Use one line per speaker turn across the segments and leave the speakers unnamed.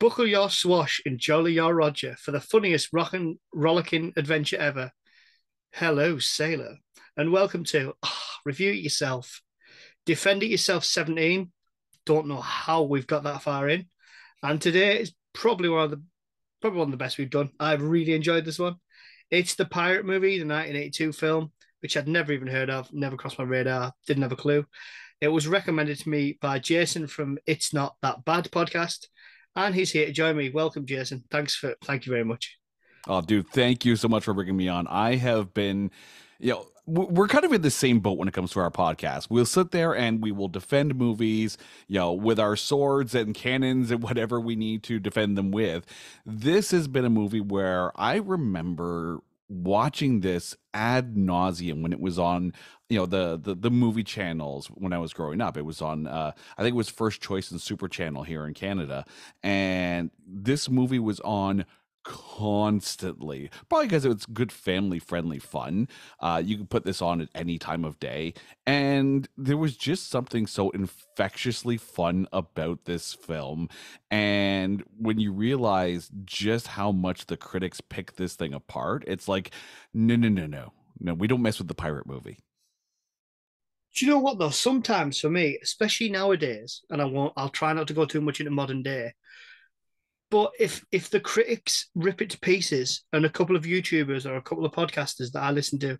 Buckle your swash and jolly your Roger for the funniest rockin' rollicking adventure ever. Hello, sailor, and welcome to oh, Review It Yourself. Defend It Yourself 17. Don't know how we've got that far in. And today is probably one of the probably one of the best we've done. I've really enjoyed this one. It's the pirate movie, the 1982 film, which I'd never even heard of, never crossed my radar, didn't have a clue. It was recommended to me by Jason from It's Not That Bad podcast and he's here to join me. Welcome, Jason. Thanks for thank you very much.
Oh, dude, thank you so much for bringing me on. I have been, you know, we're kind of in the same boat when it comes to our podcast. We'll sit there and we will defend movies, you know, with our swords and cannons and whatever we need to defend them with. This has been a movie where I remember watching this ad nauseum when it was on you know the, the the movie channels when I was growing up. It was on uh, I think it was First Choice and Super Channel here in Canada, and this movie was on constantly probably because it's good family friendly fun. Uh you can put this on at any time of day. And there was just something so infectiously fun about this film. And when you realize just how much the critics pick this thing apart it's like no no no no. No we don't mess with the pirate movie
do you know what though sometimes for me especially nowadays and i won't i'll try not to go too much into modern day but if if the critics rip it to pieces, and a couple of YouTubers or a couple of podcasters that I listen to,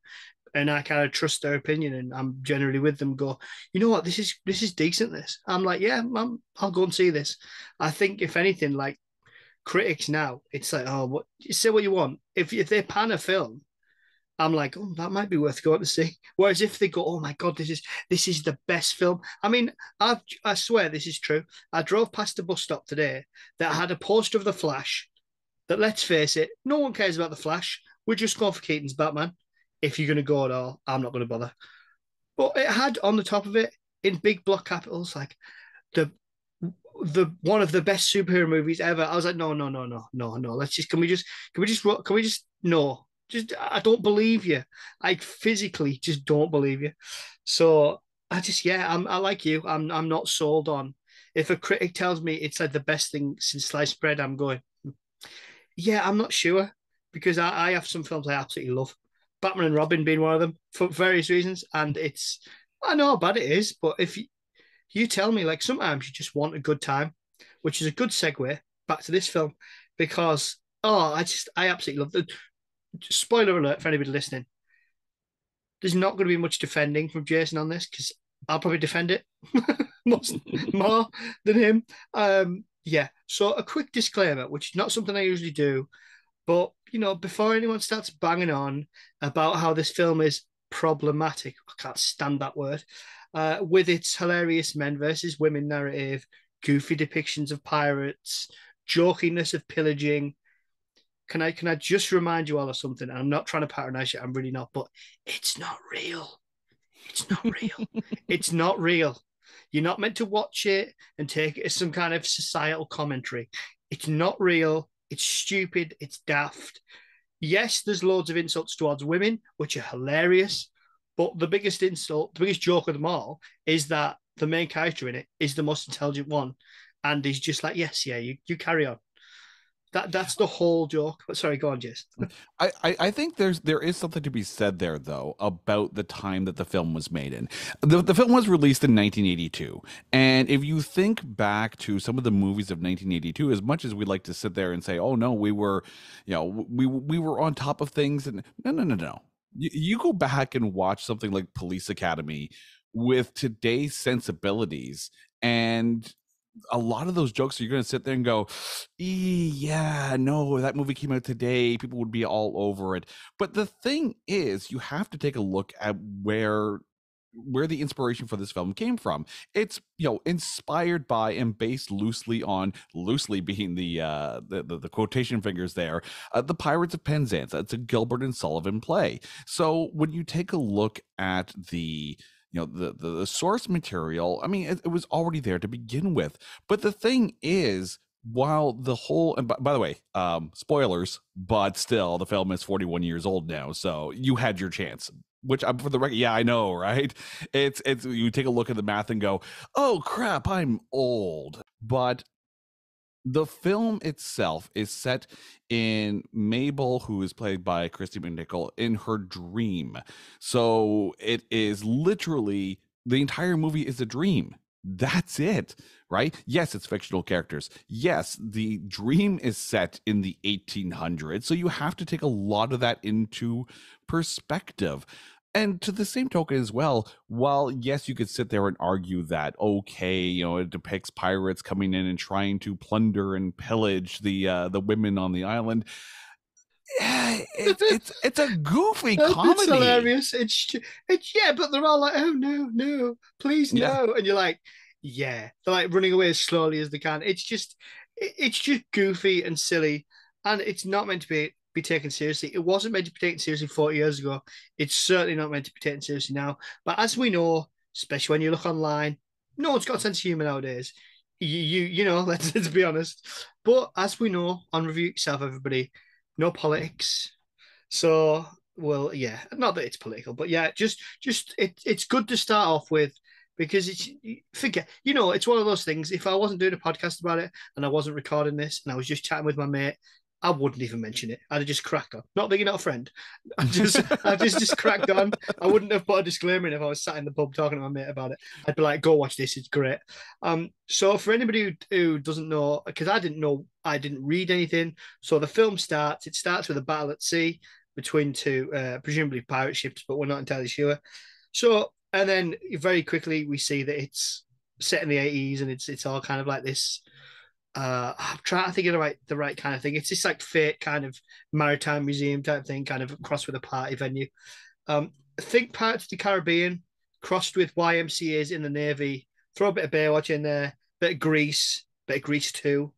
and I kind of trust their opinion, and I'm generally with them, go, you know what, this is this is decent. This I'm like, yeah, I'm, I'll go and see this. I think if anything, like critics now, it's like, oh, what you say what you want. If if they pan a film I'm like, oh, that might be worth going to see. Whereas if they go, oh my god, this is this is the best film. I mean, I I swear this is true. I drove past a bus stop today that had a poster of the Flash. That let's face it, no one cares about the Flash. We're just going for Keaton's Batman. If you're going to go at all, I'm not going to bother. But it had on the top of it in big block capitals like the the one of the best superhero movies ever. I was like, no, no, no, no, no, no. Let's just can we just can we just can we just no just I don't believe you. I physically just don't believe you. So I just yeah, I'm I like you. I'm I'm not sold on. If a critic tells me it's like the best thing since sliced bread, I'm going. Yeah, I'm not sure because I, I have some films I absolutely love. Batman and Robin being one of them for various reasons, and it's I know how bad it is, but if you, you tell me like sometimes you just want a good time, which is a good segue back to this film because oh I just I absolutely love the spoiler alert for anybody listening. There's not going to be much defending from Jason on this because I'll probably defend it more than him. Um, yeah. So a quick disclaimer, which is not something I usually do, but you know, before anyone starts banging on about how this film is problematic, I can't stand that word, uh, with its hilarious men versus women narrative, goofy depictions of pirates, jokiness of pillaging, can I can I just remind you all of something? And I'm not trying to patronize you. I'm really not, but it's not real. It's not real. it's not real. You're not meant to watch it and take it as some kind of societal commentary. It's not real. It's stupid. It's daft. Yes, there's loads of insults towards women, which are hilarious. But the biggest insult, the biggest joke of them all, is that the main character in it is the most intelligent one. And he's just like, yes, yeah, you, you carry on. That that's the whole joke. But sorry, go on.
I, I, I think there's there is something to be said there though about the time that the film was made in. The the film was released in 1982, and if you think back to some of the movies of 1982, as much as we like to sit there and say, "Oh no, we were, you know, we we were on top of things," and no, no, no, no. You, you go back and watch something like Police Academy with today's sensibilities and a lot of those jokes you're going to sit there and go yeah no that movie came out today people would be all over it. But the thing is you have to take a look at where where the inspiration for this film came from. It's you know inspired by and based loosely on loosely being the uh the, the, the quotation fingers there uh, the pirates of penzance. It's a gilbert and sullivan play. So when you take a look at the you know the, the, the source material i mean it, it, was already there to begin with. But the thing is while the whole and by, by, the way um spoilers but still the film is 41 years old now so you had your chance which i'm for the record yeah i know right? It's it's you take a look at the math and go oh crap i'm old. But the film itself is set in Mabel, who is played by Kristy McNichol, in her dream. So it is literally the entire movie is a dream. That's it, right? Yes, it's fictional characters. Yes, the dream is set in the 1800s. So you have to take a lot of that into perspective. And to the same token as well, while yes, you could sit there and argue that okay, you know, it depicts pirates coming in and trying to plunder and pillage the uh, the women on the island. Yeah, it's it's it's a goofy comedy.
It's hilarious. It's it's yeah, but they're all like, oh no, no, please no, yeah. and you're like, yeah, they're like running away as slowly as they can. It's just it's just goofy and silly, and it's not meant to be be taken seriously. It wasn't meant to be taken seriously 40 years ago. It's certainly not meant to be taken seriously now. But as we know, especially when you look online, no one's got a sense of humor nowadays. You, you, you know, let's, let's be honest. But as we know on Review Yourself, everybody, no politics. So, well, yeah, not that it's political, but yeah, just, just it, it's good to start off with because it's forget you know it's one of those things if i wasn't doing a podcast about it and i wasn't recording this and i was just chatting with my mate I wouldn't even mention it. I'd have just cracked on. Not that you're not a friend. I just, I just, just cracked on. I wouldn't have put a disclaimer in if I was sat in the pub talking to my mate about it. I'd be like, "Go watch this. It's great." Um, so for anybody who, who doesn't know, because I didn't know, I didn't read anything. So the film starts. It starts with a battle at sea between two, uh, presumably pirate ships, but we're not entirely sure. So, and then very quickly we see that it's set in the 80s, and it's it's all kind of like this uh I'm trying to think of the right the right kind of thing. It's just like fake kind of maritime museum type thing, kind of crossed with a party venue. Um, think Pirates of the Caribbean crossed with YMCA's in the Navy. Throw a bit of Baywatch in there, bit of Grease, bit of Grease too.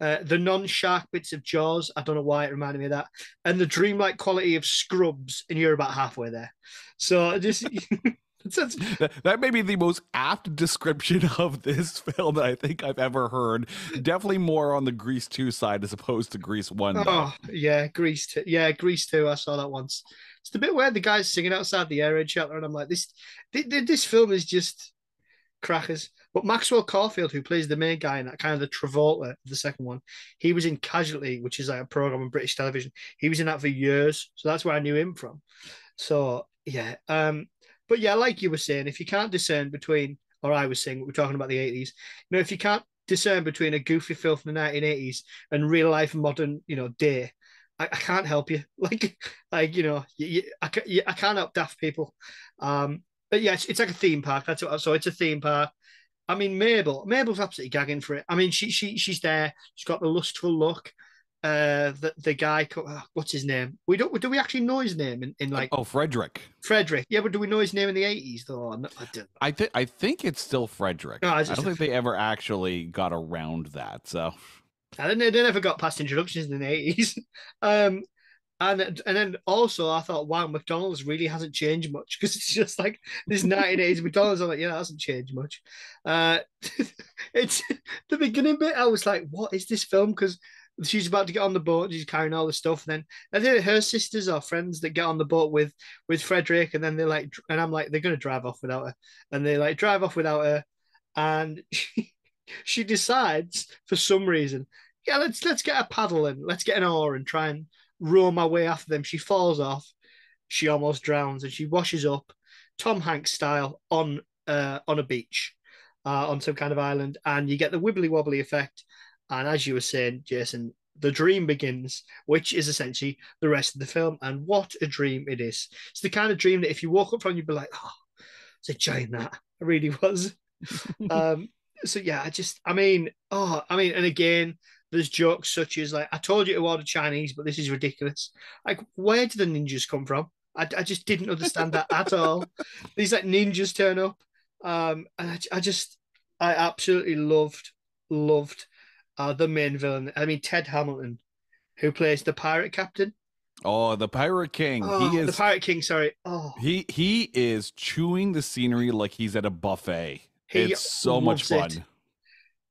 Uh, the non-shark bits of Jaws, I don't know why it reminded me of that, and the dreamlike quality of Scrubs, and you're about halfway there. So just
that, that may be the most apt description of this film that I think I've ever heard. Definitely more on the Grease 2 side as opposed to Grease 1.
Oh, yeah, Grease 2. Yeah, Grease 2. I saw that once. It's the bit where the guy's singing outside the air raid shelter, and I'm like, this, this film is just crackers. But Maxwell Caulfield, who plays the main guy in that kind of the Travolta, the second one, he was in Casualty, which is like a program on British television. He was in that for years, so that's where I knew him from. So yeah, um, but yeah, like you were saying, if you can't discern between, or I was saying, we're talking about the 80s, you know, if you can't discern between a goofy film from the 1980s and real life modern, you know, day, I, I can't help you. Like, like you know, you, you, I, you, I can't help daft people. Um, but yeah, it's, it's like a theme park. That's what. So it's a theme park. I mean, Mabel. Mabel's absolutely gagging for it. I mean, she she she's there. She's got the lustful look uh the the guy uh, what's his name we don't do we actually know his name in, in like
oh frederick
frederick yeah but do we know his name in the 80s though
i, don't I think i think it's still frederick no, i don't think they ever actually got around that so
i don't know they never got past introductions in the 80s um and and then also I thought, wow, McDonald's really hasn't changed much because it's just like this 1980s McDonald's. I'm like, yeah, it hasn't changed much. Uh, it's the beginning bit. I was like, what is this film? Because she's about to get on the boat. She's carrying all the stuff. And then her sisters are friends that get on the boat with with Frederick, and then they're like, and I'm like, they're gonna drive off without her, and they like drive off without her, and she, she decides for some reason, yeah, let's let's get a paddle and let's get an oar and try and row my way after them. She falls off, she almost drowns, and she washes up, Tom Hanks style, on uh on a beach. Uh, on some kind of island, and you get the wibbly wobbly effect and as you were saying, Jason, the dream begins, which is essentially the rest of the film. And what a dream it is. It's the kind of dream that if you woke up from, you'd be like, oh, it's a giant that. It really was. um, so yeah, I just, I mean, oh, I mean, and again, there's jokes such as like, I told you to order Chinese, but this is ridiculous. Like, where do the ninjas come from? I, I just didn't understand that at all. These like ninjas turn up. Um, and I, I just, I absolutely loved, loved uh, the main villain. I mean, Ted Hamilton, who plays the pirate captain.
Oh, the Pirate King.
Oh,
he is
the Pirate King. Sorry. Oh,
he he is chewing the scenery like he's at a buffet. He it's so much fun.
It.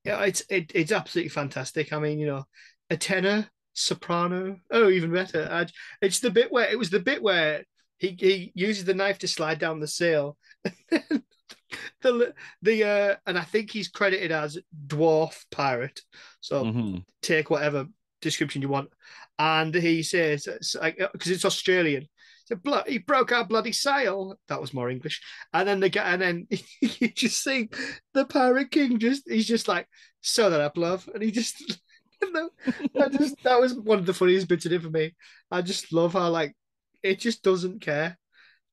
Yeah, it's it, it's absolutely fantastic. I mean, you know, a tenor, soprano. Oh, even better. I, it's the bit where it was the bit where he he uses the knife to slide down the sail. the the uh, and I think he's credited as dwarf pirate. So
Mhm.
take whatever description you want. And he says it's like because it's Australian. So blo- he broke our bloody sail. That was more English. And then the guy, and then you just see the pirate king just he's just like sew that up, love, and he just. that just that was one of the funniest bits of it for me. I just love how like it just doesn't care.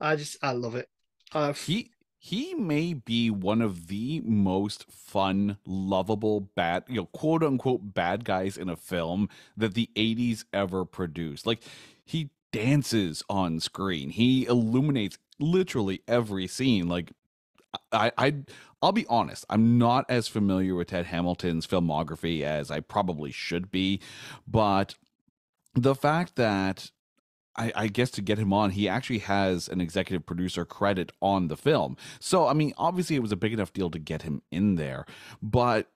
I just I love it. Uh,
He he may be one of the most fun, lovable bad, you know, quote unquote bad guys in a film that the 80s ever produced. Like he dances on screen. He illuminates literally every scene. Like I I I'll be honest, I'm not as familiar with Ted Hamilton's filmography as I probably should be, but the fact that I, I guess to get him on, he actually has an executive producer credit on the film. So I mean, obviously it was a big enough deal to get him in there, but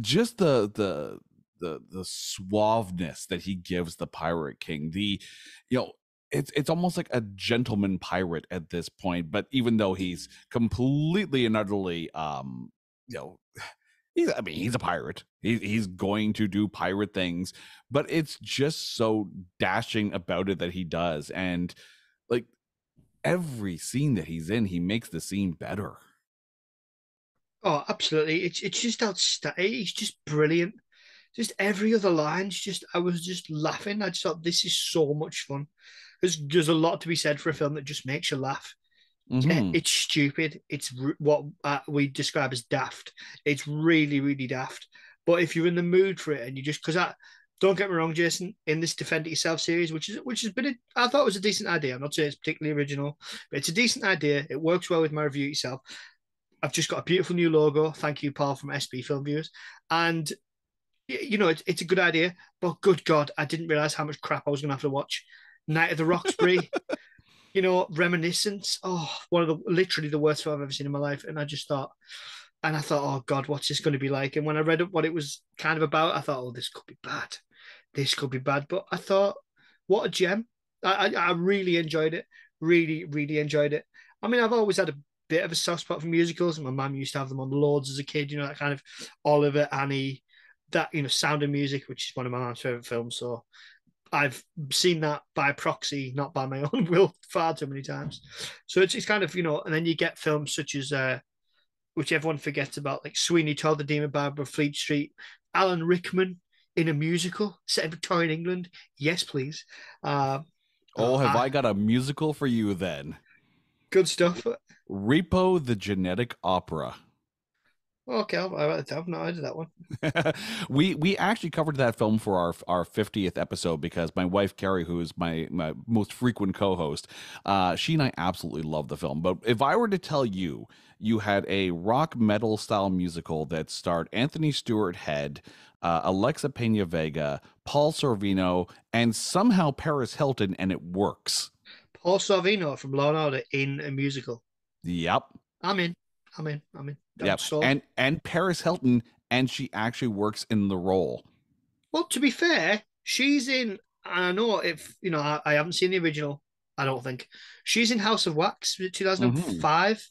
just the the the the suaveness that he gives the pirate king, the you know, it's it's almost like a gentleman pirate at this point. But even though he's completely and utterly, um, you know, he's I mean he's a pirate. He, he's going to do pirate things, but it's just so dashing about it that he does, and like every scene that he's in, he makes the scene better.
Oh, absolutely. It's it's just outstanding. He's just brilliant. Just every other line's just I was just laughing. I just thought this is so much fun. There's there's a lot to be said for a film that just makes you laugh. Yeah,
Mhm.
it's stupid. It's what uh, we describe as daft. It's really, really daft. But if you're in the mood for it, and you just because I don't get me wrong, Jason, in this Defend It Yourself series, which is which has been a, I thought it was a decent idea. I'm not saying it's particularly original, but it's a decent idea. It works well with my review yourself. I've just got a beautiful new logo. Thank you, Paul, from SB Film Viewers. And you know, it's, it's a good idea. But good God, I didn't realize how much crap I was going to have to watch. Night of the Roxbury you know, Reminiscence. Oh, one of the literally the worst film I've ever seen in my life. And I just thought, and I thought, oh God, what's this going to be like? And when I read what it was kind of about, I thought, oh, this could be bad. This could be bad. But I thought, what a gem. I, I, I really enjoyed it. Really, really enjoyed it. I mean, I've always had a bit of a soft spot for musicals. My mum used to have them on loads as a kid, you know, that kind of Oliver, Annie, that, you know, Sound of Music, which is one of my mom's favorite films. So I've seen that by proxy, not by my own will, far too many times. So it's, it's kind of, you know, and then you get films such as, uh, which everyone forgets about, like Sweeney Todd, The Demon Barber, Fleet Street, Alan Rickman in a musical set in Victorian England. Yes, please. Uh,
Oh, have
uh,
I got a musical for you then?
Good stuff.
Repo the Genetic Opera.
Okay, I'll, I've not heard of that one.
we we actually covered that film for our our 50th episode because my wife Carrie, who is my my most frequent co-host, uh, she and I absolutely love the film. But if I were to tell you, you had a rock metal style musical that starred Anthony Stewart Head, uh, Alexa Pena Vega, Paul Sorvino, and somehow Paris Hilton, and it works.
Paul Sorvino from Law and Order in a musical.
Yep.
I'm in. I'm in. I'm in.
Yep.
sold.
And and Paris Hilton, and she actually works in the role.
Well, to be fair, she's in. I know if you know, I, I haven't seen the original. I don't think she's in House of Wax, mm-hmm. two thousand and five.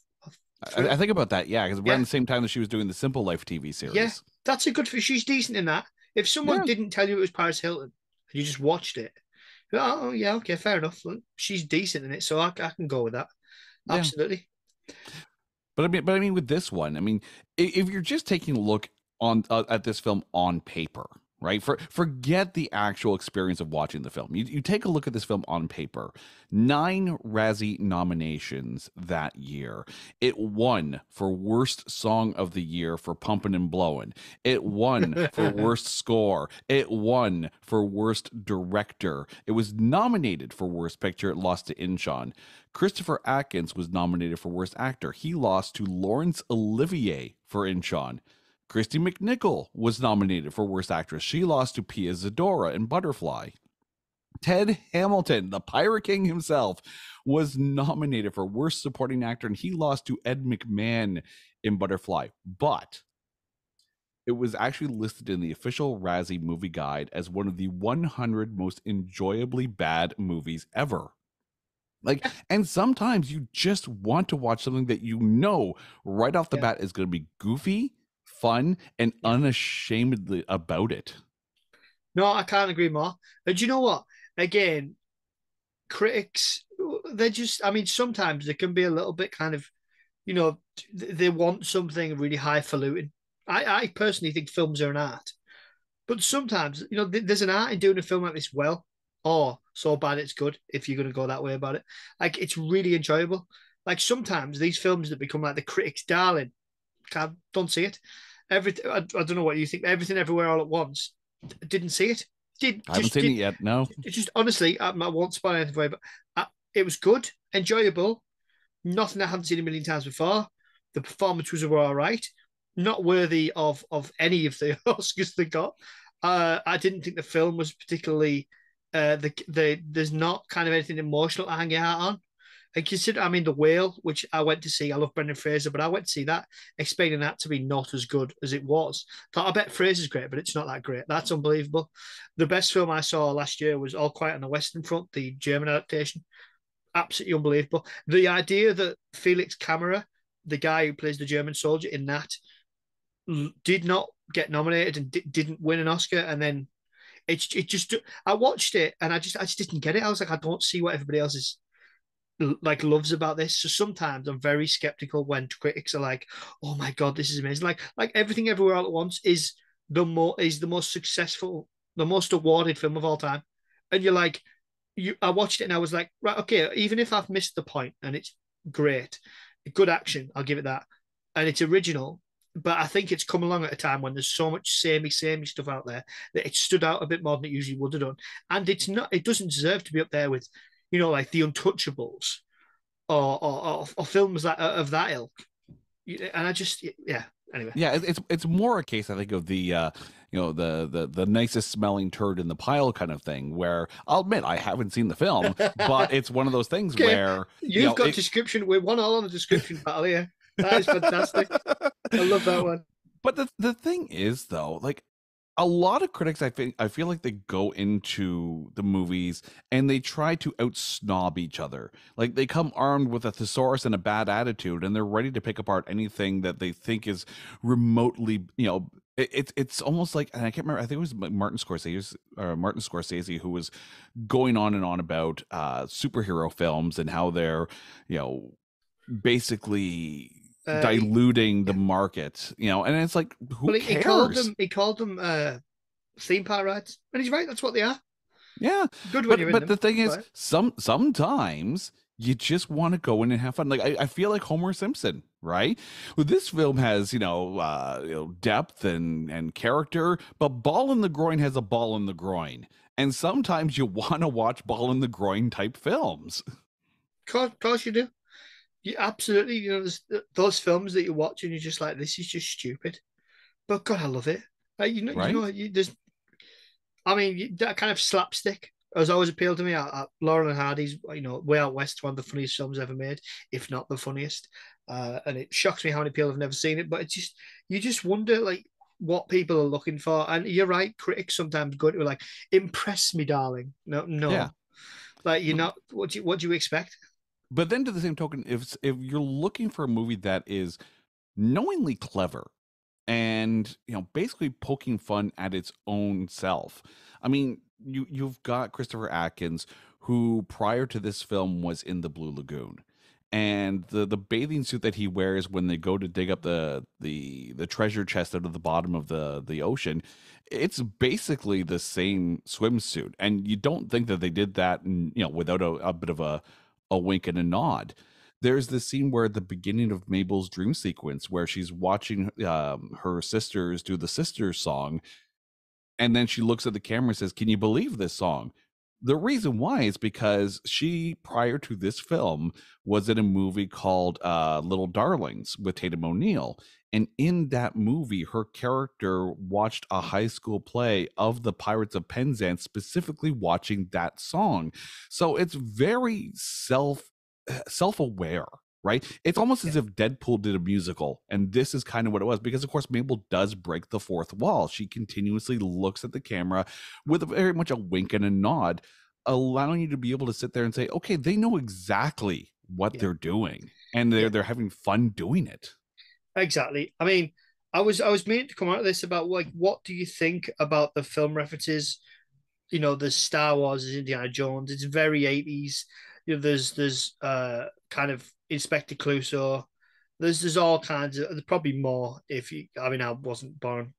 I, I think about that, yeah, because
Yeah.
around the same time that she was doing the Simple Life TV series.
Yeah. That's a good. Thing. She's decent in that. If someone
Yeah.
didn't tell you it was Paris Hilton and you just watched it, oh yeah, okay, fair enough. She's decent in it, so I, I can go with that.
Yeah. But I mean, but I mean, with this one, I mean, if you're just taking a look on uh, at this film on paper, right? For forget the actual experience of watching the film. You you take a look at this film on paper. Nine Razzie nominations that year. It won for worst song of the year for Pumpin' and Blowin'. It won for worst score. It won for worst director. It was nominated for worst picture. It lost to Inchon. Christopher Atkins was nominated for Worst Actor. He lost to Laurence Olivier for Inchon. Kristy McNichol was nominated for Worst Actress. She lost to Pia Zadora in Butterfly. Ted Hamilton, the Pirate King himself, was nominated for Worst Supporting Actor, and he lost to Ed McMahon in Butterfly. But it was actually listed in the official Razzie movie guide as one of the 100 most enjoyably bad movies ever. Like, and sometimes you just want to watch something that you know right off the
Yeah.
bat is going to be goofy, fun, and
Yeah.
unashamedly about it.
No, I can't agree more. And you know what? Again, critics, they're just, I mean, sometimes they can be a little bit kind of, you know, they want something really highfalutin. I, I personally think films are an art. But sometimes, you know, th- there's an art in doing a film like this well, or so bad it's good, if you're going to go that way about it. Like, it's really enjoyable. Like, sometimes these films that become like the critics' darling, can't, don't see it. Everything, I, I don't know what you think, everything everywhere all at once, didn't see it. Did,
I haven't
just
seen
did,
it yet. No.
it just honestly, I, I won't spoil anything for you, but uh, it was good, enjoyable, nothing I haven't seen a million times before. The performances were all right, not worthy of of any of the Oscars they got. Uh, I didn't think the film was particularly uh, the the there's not kind of anything emotional to hang your hat on. And consider, I mean, the whale, which I went to see. I love Brendan Fraser, but I went to see that, expecting that to be not as good as it was. Thought I bet Fraser's great, but it's not that great. That's unbelievable. The best film I saw last year was All Quiet on the Western Front, the German adaptation. Absolutely unbelievable. The idea that Felix Kammerer, the guy who plays the German soldier in that, did not get nominated and di- didn't win an Oscar, and then it's it just I watched it and I just I just didn't get it. I was like, I don't see what everybody else is like loves about this. So sometimes I'm very skeptical when critics are like, "Oh my god, this is amazing!" Like like everything everywhere all at once is the more is the most successful, the most awarded film of all time, and you're like, you I watched it and I was like, right, okay, even if I've missed the point and it's great, good action, I'll give it that, and it's original. But I think it's come along at a time when there's so much samey, samey stuff out there that it stood out a bit more than it usually would have done. And it's not, it doesn't deserve to be up there with, you know, like The Untouchables or or, or, or films that of that ilk. And I just, yeah. Anyway,
Yeah, it's it's more a case I think of the uh, you know the the the nicest smelling turd in the pile kind of thing. Where I'll admit I haven't seen the film, but it's one of those things
Okay,
where
you've
you know,
got
it-
description. We're one all on the description battle here. That is fantastic. I love that one.
But the the thing is though, like a lot of critics I think I feel like they go into the movies and they try to outsnob each other. Like they come armed with a thesaurus and a bad attitude and they're ready to pick apart anything that they think is remotely, you know, it's it's almost like and I can't remember I think it was Martin Scorsese or Martin Scorsese who was going on and on about uh superhero films and how they're, you know, basically
Uh,
diluting the market, you know, and it's like who
well, he,
cares?
he called them. He called them uh, theme park rides, and he's right. That's what they are.
yeah,
Good when
but
you're in
but the thing is, some sometimes you just want to go in and have fun. Like I, I feel like Homer Simpson, right? Well, this film has you know, uh, you know depth and and character, but Ball in the Groin has a ball in the groin, and sometimes you want to watch ball in the groin type films.
Of course, of course you do. You absolutely, you know, those films that you watch and you're just like, this is just stupid. But God, I love it. Like, you know,
Right.
you know, you, there's, I mean, that kind of slapstick has always appealed to me. I, I, Laurel and Hardy's, you know, Way Out West, one of the funniest films ever made, if not the funniest. Uh, and it shocks me how many people have never seen it. But it's just, you just wonder, like, what people are looking for. And you're right, critics sometimes go to like, impress me, darling. No, no.
Yeah.
Like, you're not, what do you, what do you expect?
But then to the same token, if if you're looking for a movie that is knowingly clever and you know basically poking fun at its own self, I mean you you've got Christopher Atkins who prior to this film was in the Blue Lagoon. And the, the bathing suit that he wears when they go to dig up the, the the treasure chest out of the bottom of the, the ocean, it's basically the same swimsuit. And you don't think that they did that, you know, without a, a bit of a, a wink and a nod. There's this scene where the beginning of Mabel's dream sequence where she's watching um, her sisters do the sisters song, and then she looks at the camera and says, "Can you believe this song?" The reason why is because she, prior to this film, was in a movie called uh, Little Darlings with Tatum O'Neal. And in that movie, her character watched a high school play of the Pirates of Penzance, specifically watching that song. So it's very self eh, self aware, right? It's almost as if Deadpool did a musical, and this is kind of what it was. Because of course, Mabel does break the fourth wall. She continuously looks at the camera with very much a wink and a nod. allowing you to be able to sit there and say, okay, they know exactly what yeah. they're doing, and they're yeah. they're having fun doing it.
Exactly. I mean, I was I was meaning to come out of this about like what do you think about the film references? You know, there's Star Wars, there's Indiana Jones. It's very eighties. You know, there's there's uh kind of Inspector Clouseau. There's there's all kinds of there's probably more if you I mean I wasn't born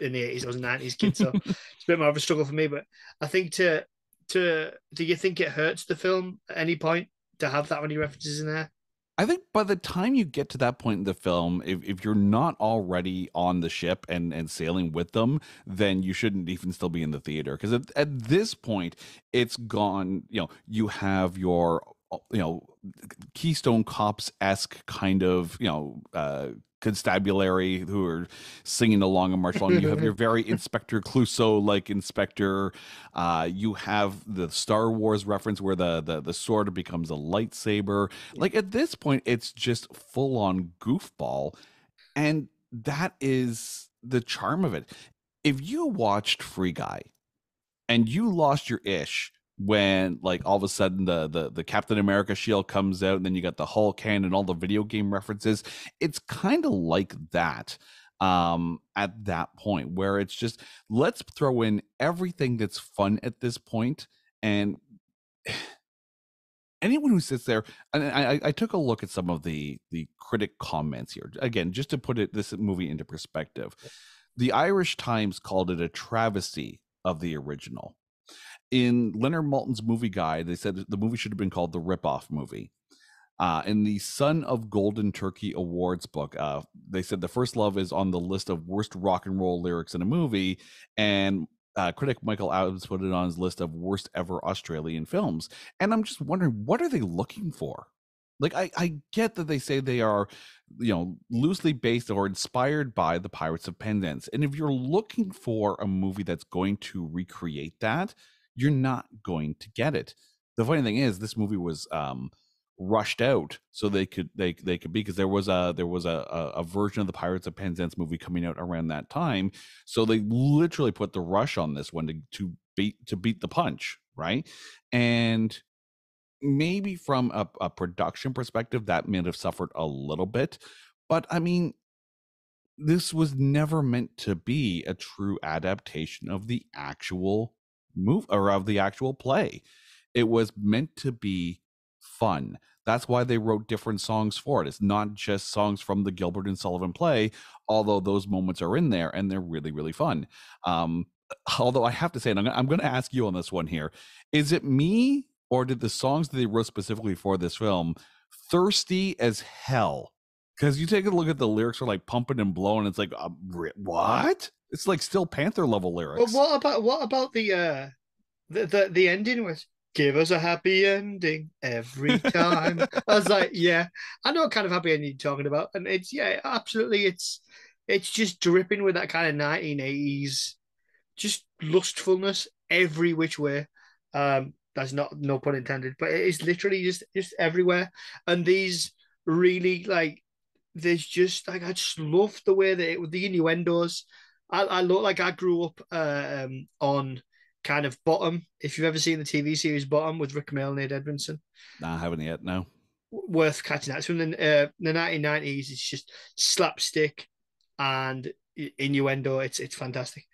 in the eighties, I was a nineties kid, so it's a bit more of a struggle for me. But I think to to do you think it hurts the film at any point to have that many references in there?
I think by the time you get to that point in the film, if, if you're not already on the ship and, and sailing with them, then you shouldn't even still be in the theater. Because at, at this point, it's gone, you know, you have your you know keystone cops esque kind of you know uh constabulary who are singing along and march along. You have your very Inspector Clouseau like Inspector. Uh, you have the Star Wars reference where the, the the sword becomes a lightsaber. Like at this point, it's just full on goofball, and that is the charm of it. If you watched Free Guy and you lost your ish when like all of a sudden the the the Captain America shield comes out and then you got the Hulk hand and all the video game references. It's kind of like that um at that point where it's just let's throw in everything that's fun at this point and anyone who sits there and I, I took a look at some of the the critic comments here again just to put it this movie into perspective the irish times called it a travesty of the original in Leonard Maltin's movie guide, they said the movie should have been called the Ripoff movie. Uh, in the Son of Golden Turkey Awards book, uh, they said the first love is on the list of worst rock and roll lyrics in a movie, and uh, critic Michael Adams put it on his list of worst ever Australian films. And I'm just wondering, what are they looking for? Like, I, I get that they say they are, you know, loosely based or inspired by the Pirates of Penzance. And if you're looking for a movie that's going to recreate that, you're not going to get it. The funny thing is, this movie was um, rushed out so they could they they could be because there was a there was a, a, a version of the Pirates of Penzance movie coming out around that time. So they literally put the rush on this one to to beat to beat the punch, right? And maybe from a, a production perspective, that may have suffered a little bit. But I mean, this was never meant to be a true adaptation of the actual move or of the actual play. It was meant to be fun. That's why they wrote different songs for it. It's not just songs from the Gilbert and Sullivan play, although those moments are in there and they're really, really fun. Um, although I have to say, and I'm, going to ask you on this one here is it me or did the songs that they wrote specifically for this film thirsty as hell? Because you take a look at the lyrics are like pumping and blowing. It's like, uh, what? It's like Steel Panther level lyrics.
But what about what about the uh the the, the ending was give us a happy ending every time. I was like, yeah, I know what kind of happy ending you're talking about. And it's yeah, absolutely it's it's just dripping with that kind of 1980s just lustfulness every which way. Um that's not no pun intended, but it is literally just just everywhere. And these really like there's just like I just love the way that it, the innuendos I, I look like I grew up um, on kind of Bottom. If you've ever seen the TV series Bottom with Rick Mayall and Ade Edmondson,
no, I haven't yet. No,
worth catching that. So in the, uh, the 1990s, it's just slapstick and innuendo. It's it's fantastic,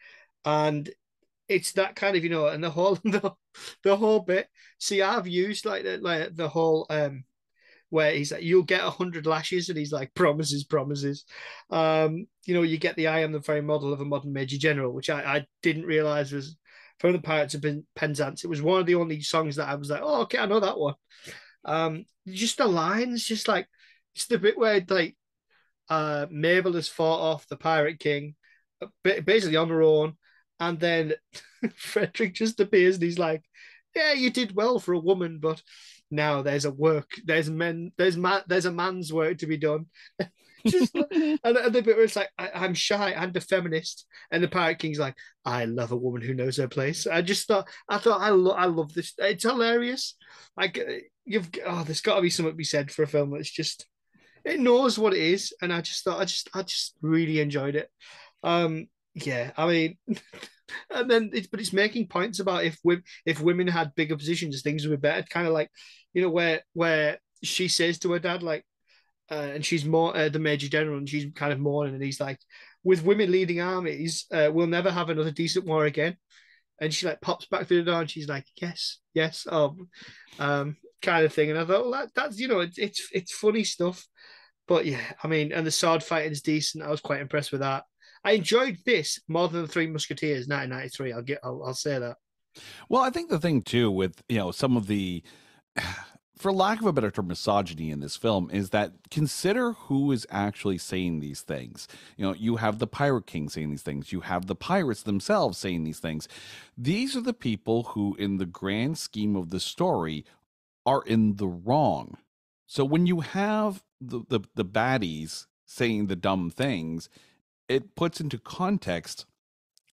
and it's that kind of you know, and the whole the, the whole bit. See, I've used like the like the whole um where he's like, you'll get a hundred lashes, and he's like, promises, promises. Um, you know, you get the I am the very model of a modern major general, which I, I didn't realize was from the Pirates of Penzance. It was one of the only songs that I was like, oh, okay, I know that one. Um, just the lines, just like it's the bit where like uh Mabel has fought off the Pirate King, uh, basically on her own, and then Frederick just appears and he's like, yeah, you did well for a woman, but now there's a work there's men there's man there's a man's work to be done. Just and, the bit where it's like I, am shy and a feminist. And the pirate king's like i love a woman who knows her place. I just thought i thought i, lo- I love this. It's hilarious. Like you've oh there's got to be something to be said for a film that's just it knows what it is. And i just thought i just i just really enjoyed it. Um yeah i mean and then it's but it's making points about if if women had bigger positions, things would be better. Kind of like, you know, where where she says to her dad like, uh, and she's more uh, the major general, and she's kind of mourning, and he's like, with women leading armies, uh, we'll never have another decent war again. And she like pops back through the door, and she's like, yes, yes, um, um, kind of thing. And I thought, well, that, that's you know, it's it's it's funny stuff. But yeah, I mean, and the sword fighting is decent. I was quite impressed with that. I enjoyed this more than the Three Musketeers, 1993. I'll get, I'll, I'll say that.
Well, I think the thing too with you know some of the, for lack of a better term, misogyny in this film is that consider who is actually saying these things. You know, you have the pirate king saying these things. You have the pirates themselves saying these things. These are the people who, in the grand scheme of the story, are in the wrong. So when you have the the, the baddies saying the dumb things, it puts into context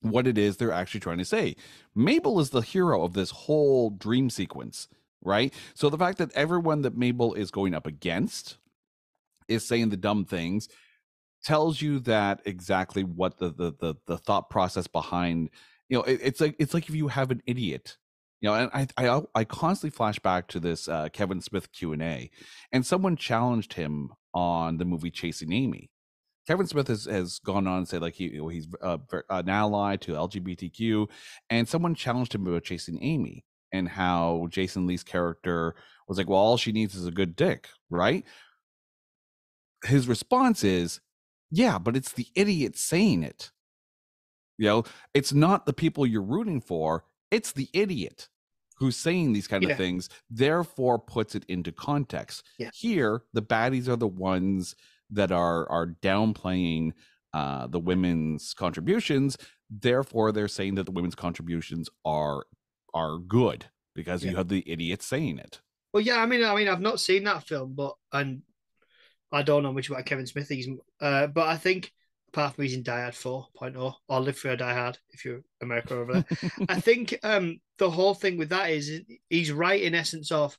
what it is they're actually trying to say. Mabel is the hero of this whole dream sequence, right? So the fact that everyone that Mabel is going up against is saying the dumb things tells you that exactly what the the the, the thought process behind you know it, it's like it's like if you have an idiot you know and i i, I constantly flash back to this uh, kevin smith q&a and someone challenged him on the movie chasing amy Kevin Smith has, has gone on and said like he he's uh, an ally to LGBTQ, and someone challenged him about chasing Amy and how Jason Lee's character was like, well, all she needs is a good dick, right? His response is, yeah, but it's the idiot saying it. You know, it's not the people you're rooting for; it's the idiot who's saying these kind yeah. of things. Therefore, puts it into context.
Yeah.
Here, the baddies are the ones that are are downplaying uh, the women's contributions. Therefore, they're saying that the women's contributions are are good because yeah. you have the idiot saying it.
Well, yeah, I mean, I mean, I've not seen that film, but and I don't know much about Kevin Smith. He's, uh, but I think apart from he's in Die Hard 4.0 or Live Free or Die Hard, if you're America over there. I think um, the whole thing with that is he's right in essence of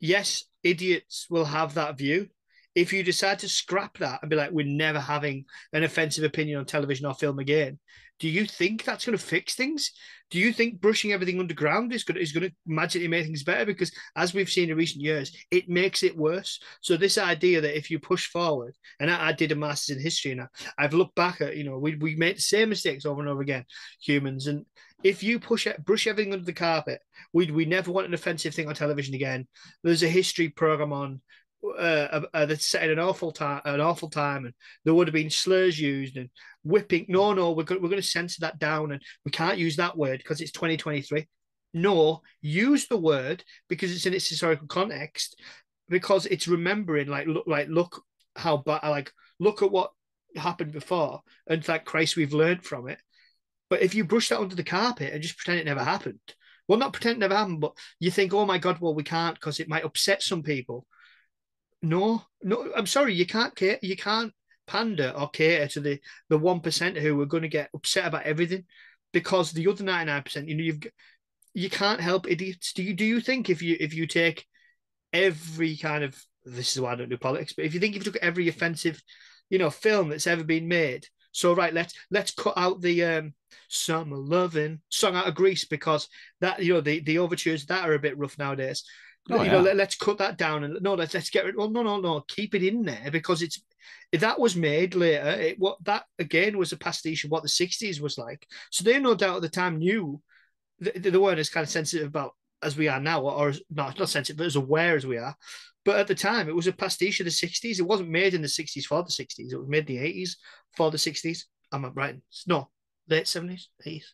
yes, idiots will have that view, if you decide to scrap that and be like, we're never having an offensive opinion on television or film again, do you think that's going to fix things? Do you think brushing everything underground is going to, is going to magically make things better? Because as we've seen in recent years, it makes it worse. So this idea that if you push forward, and I, I did a master's in history, and I, I've looked back at, you know, we we made the same mistakes over and over again, humans, and if you push it, brush everything under the carpet, we we never want an offensive thing on television again. There's a history program on uh, uh, in an awful time, an awful time, and there would have been slurs used and whipping. No, no, we're going, we're going to censor that down, and we can't use that word because it's 2023. No, use the word because it's in its historical context, because it's remembering. Like, look, like look how bad. Like, look at what happened before, and like Christ, we've learned from it. But if you brush that under the carpet and just pretend it never happened, well, not pretend it never happened, but you think, oh my God, well, we can't because it might upset some people. No, no, I'm sorry, you can't care, you can't pander or cater to the the one percent who are going to get upset about everything because the other 99 percent, you know, you've you can't help idiots. Do you do you think if you if you take every kind of this is why I don't do politics, but if you think if you took every offensive, you know, film that's ever been made, so right, let's let's cut out the um summer loving song out of Grease because that you know the the overtures that are a bit rough nowadays. Oh, you yeah. know, let, us cut that down and no, let's let's get rid. Well, no, no, no, keep it in there because it's if that was made later. It, what that again was a pastiche of what the '60s was like. So they no doubt at the time knew they, they weren't as kind of sensitive about as we are now, or, or not not sensitive, but as aware as we are. But at the time, it was a pastiche of the '60s. It wasn't made in the '60s for the '60s. It was made in the '80s for the '60s. I'm right. No, late '70s, '80s.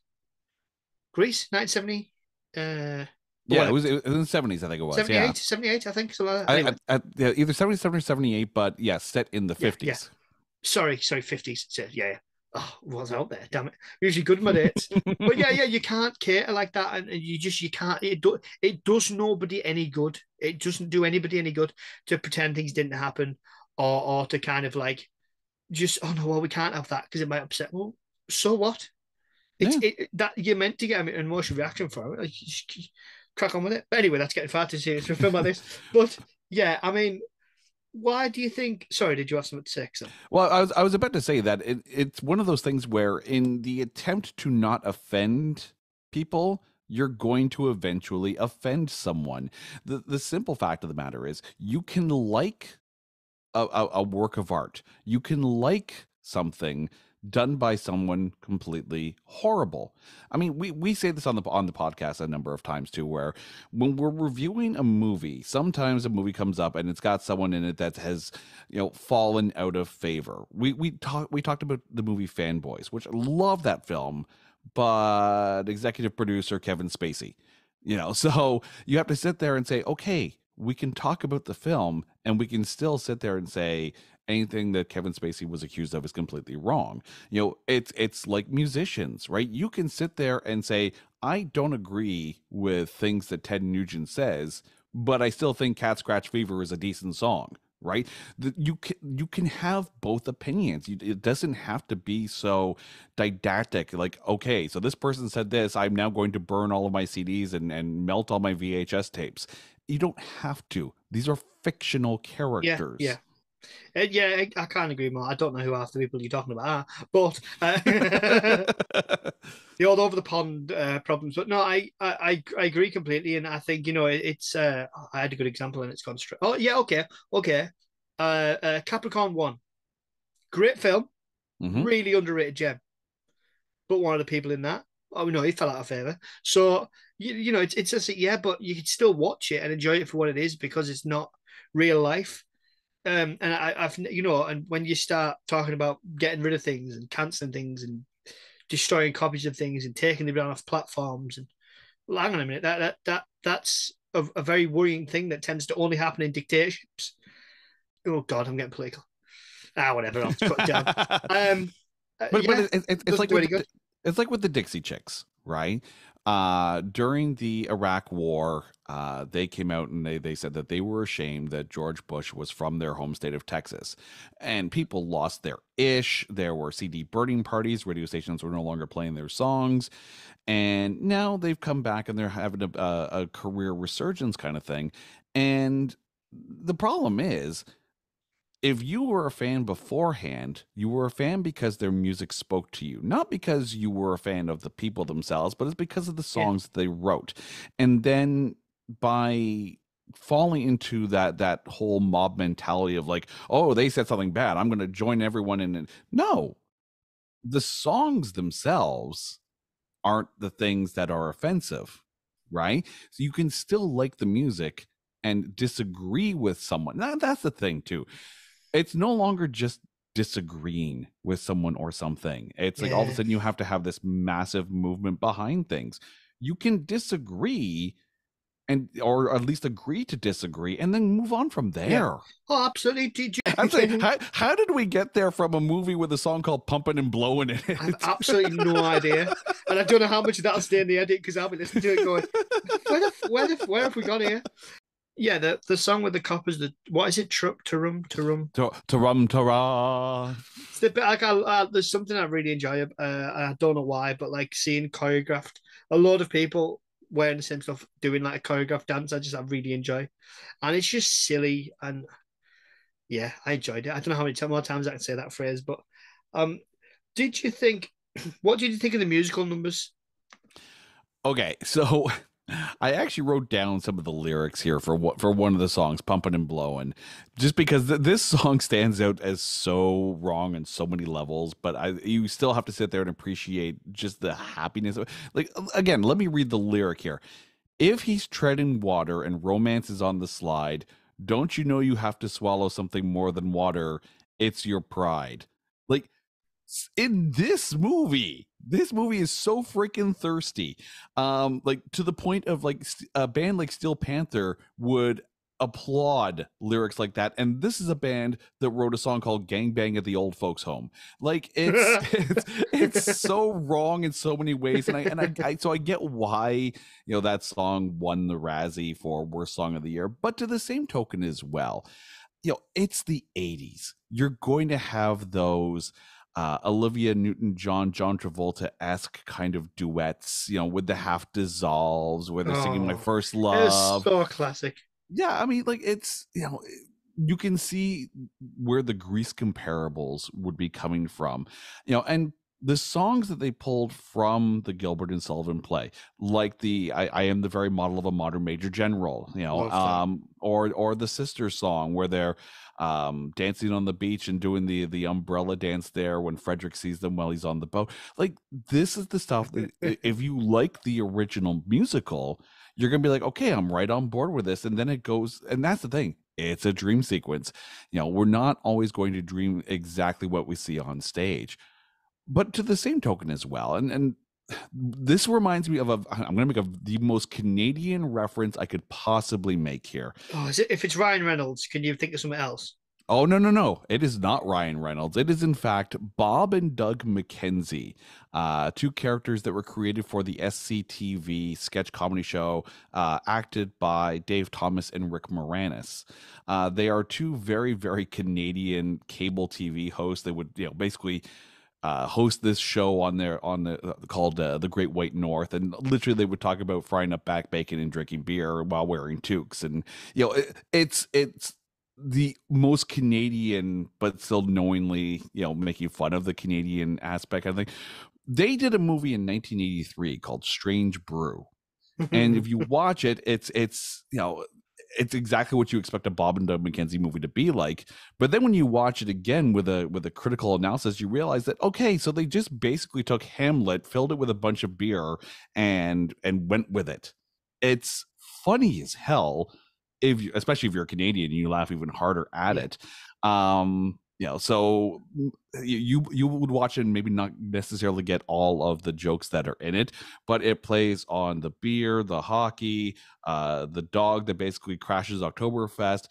Grease, 1970. Uh,
yeah, it was, it was in the seventies. I think it was
78,
yeah.
78, I think. So uh,
anyway. I, I, yeah, either 77 or seventy eight, but yeah, set in the fifties. Yeah, yeah.
Sorry, sorry, fifties. Yeah, yeah. Oh, was out there? Damn it! Usually good my dates, but yeah, yeah. You can't cater like that, and, and you just you can't. It do, it does nobody any good. It doesn't do anybody any good to pretend things didn't happen, or or to kind of like just oh no, well we can't have that because it might upset. Well, so what? It's yeah. it, that you're meant to get an emotional reaction from it. Like, crack on with it. But anyway, that's getting far too serious for a film like this. But yeah, I mean, why do you think? Sorry, did you have something to say?
Well, I was I was about to say that it, it's one of those things where, in the attempt to not offend people, you're going to eventually offend someone. The the simple fact of the matter is, you can like a, a, a work of art, you can like something done by someone completely horrible. I mean, we we say this on the on the podcast a number of times too, where when we're reviewing a movie, sometimes a movie comes up and it's got someone in it that has, you know, fallen out of favor. We we talked we talked about the movie Fanboys, which I love that film, but executive producer Kevin Spacey. You know, so you have to sit there and say, okay, we can talk about the film and we can still sit there and say anything that Kevin Spacey was accused of is completely wrong. You know, it's it's like musicians, right? You can sit there and say, I don't agree with things that Ted Nugent says, but I still think Cat Scratch Fever is a decent song, right? You can you can have both opinions. It doesn't have to be so didactic. Like, okay, so this person said this. I'm now going to burn all of my CDs and and melt all my VHS tapes. You don't have to. These are fictional characters.
Yeah, yeah. Uh, yeah, I, I, can't agree more. I don't know who half the people you're talking about are, but uh, the all over the pond uh, problems. But no, I, I I agree completely, and I think you know it, it's. Uh, I had a good example, and it's gone straight. Oh yeah, okay, okay. Uh, uh Capricorn One, great film, mm-hmm. really underrated gem. But one of the people in that, oh no, he fell out of favor. So you, you know, it's it's just yeah, but you can still watch it and enjoy it for what it is because it's not real life um, and I, I've you know, and when you start talking about getting rid of things and canceling things and destroying copies of things and taking them down off platforms and well, hang on a minute, that that that that's a, a very worrying thing that tends to only happen in dictatorships. Oh God, I'm getting political. Ah, whatever. I'll cut it down. um,
uh, but, yeah, but it, it, it's like with it's like with the Dixie Chicks, right? Uh, during the Iraq War, uh, they came out and they, they said that they were ashamed that George Bush was from their home state of Texas. And people lost their ish. There were CD burning parties. Radio stations were no longer playing their songs. And now they've come back and they're having a, a, a career resurgence kind of thing. And the problem is, if you were a fan beforehand, you were a fan because their music spoke to you, not because you were a fan of the people themselves, but it's because of the songs yeah. they wrote. And then by falling into that that whole mob mentality of like, oh, they said something bad, I'm going to join everyone in. It. No, the songs themselves aren't the things that are offensive, right? So you can still like the music and disagree with someone. Now, that's the thing too it's no longer just disagreeing with someone or something. It's like all of a sudden you have to have this massive movement behind things. You can disagree and or at least agree to disagree and then move on from there. Yeah.
Oh, absolutely.
Like, how, how, did we get there from a movie with a song called Pumping and Blowing in it?
I have absolutely no idea. And I don't know how much of that'll stay in the edit because I'll be listening to it going, where the, where the, where have we got here? Yeah, the the song with the coppers. The what is it? Truck to rum to rum
to to rum to ra.
It's the bit like I, I, there's something I really enjoy. Uh, I don't know why, but like seeing choreographed, a lot of people wearing the same stuff, doing like a choreographed dance. I just I really enjoy, and it's just silly and yeah, I enjoyed it. I don't know how many more times I can say that phrase, but um, did you think? What did you think of the musical numbers?
Okay, so I actually wrote down some of the lyrics here for what for one of the songs, "Pumping and Blowing," just because th- this song stands out as so wrong on so many levels. But I, you still have to sit there and appreciate just the happiness. Of, like again, let me read the lyric here. If he's treading water and romance is on the slide, don't you know you have to swallow something more than water? It's your pride. Like in this movie this movie is so freaking thirsty um like to the point of like a band like steel panther would applaud lyrics like that and this is a band that wrote a song called gang bang at the old folks home. Like it's it's, it's so wrong in so many ways and i and I, I so i get why you know that song won the razzie for worst song of the year but to the same token as well you know it's the 80s you're going to have those uh, Olivia Newton John, John Travolta esque kind of duets, you know, with the half dissolves where they're oh, singing My First Love.
so classic.
Yeah, I mean, like it's, you know, you can see where the Grease comparables would be coming from. You know, and the songs that they pulled from the Gilbert and Sullivan play, like the I, I am the very model of a modern major general, you know, um, or or the sisters song where they're um, dancing on the beach and doing the the umbrella dance there when Frederick sees them while he's on the boat. Like this is the stuff that if you like the original musical, you're gonna be like, okay, I'm right on board with this. And then it goes, and that's the thing. It's a dream sequence. You know, we're not always going to dream exactly what we see on stage but to the same token as well, and and this reminds me of a I'm going to make a, the most Canadian reference I could possibly make here.
Oh, is it, if it's Ryan Reynolds, can you think of something else?
Oh no no no! It is not Ryan Reynolds. It is in fact Bob and Doug McKenzie, uh, two characters that were created for the SCTV sketch comedy show, uh, acted by Dave Thomas and Rick Moranis. Uh, they are two very very Canadian cable TV hosts. They would you know basically uh, host this show on their on the uh, called uh, the Great White North, and literally they would talk about frying up back bacon and drinking beer while wearing toques, and you know it, it's it's the most Canadian, but still knowingly you know making fun of the Canadian aspect. I think. They did a movie in 1983 called Strange Brew, and if you watch it, it's it's you know it's exactly what you expect a Bob and Doug McKenzie movie to be like. But then when you watch it again with a with a critical analysis, you realize that okay, so they just basically took Hamlet, filled it with a bunch of beer, and and went with it. It's funny as hell, if you, especially if you're a Canadian, you laugh even harder at it. Um, you know so you you would watch it and maybe not necessarily get all of the jokes that are in it but it plays on the beer the hockey uh the dog that basically crashes oktoberfest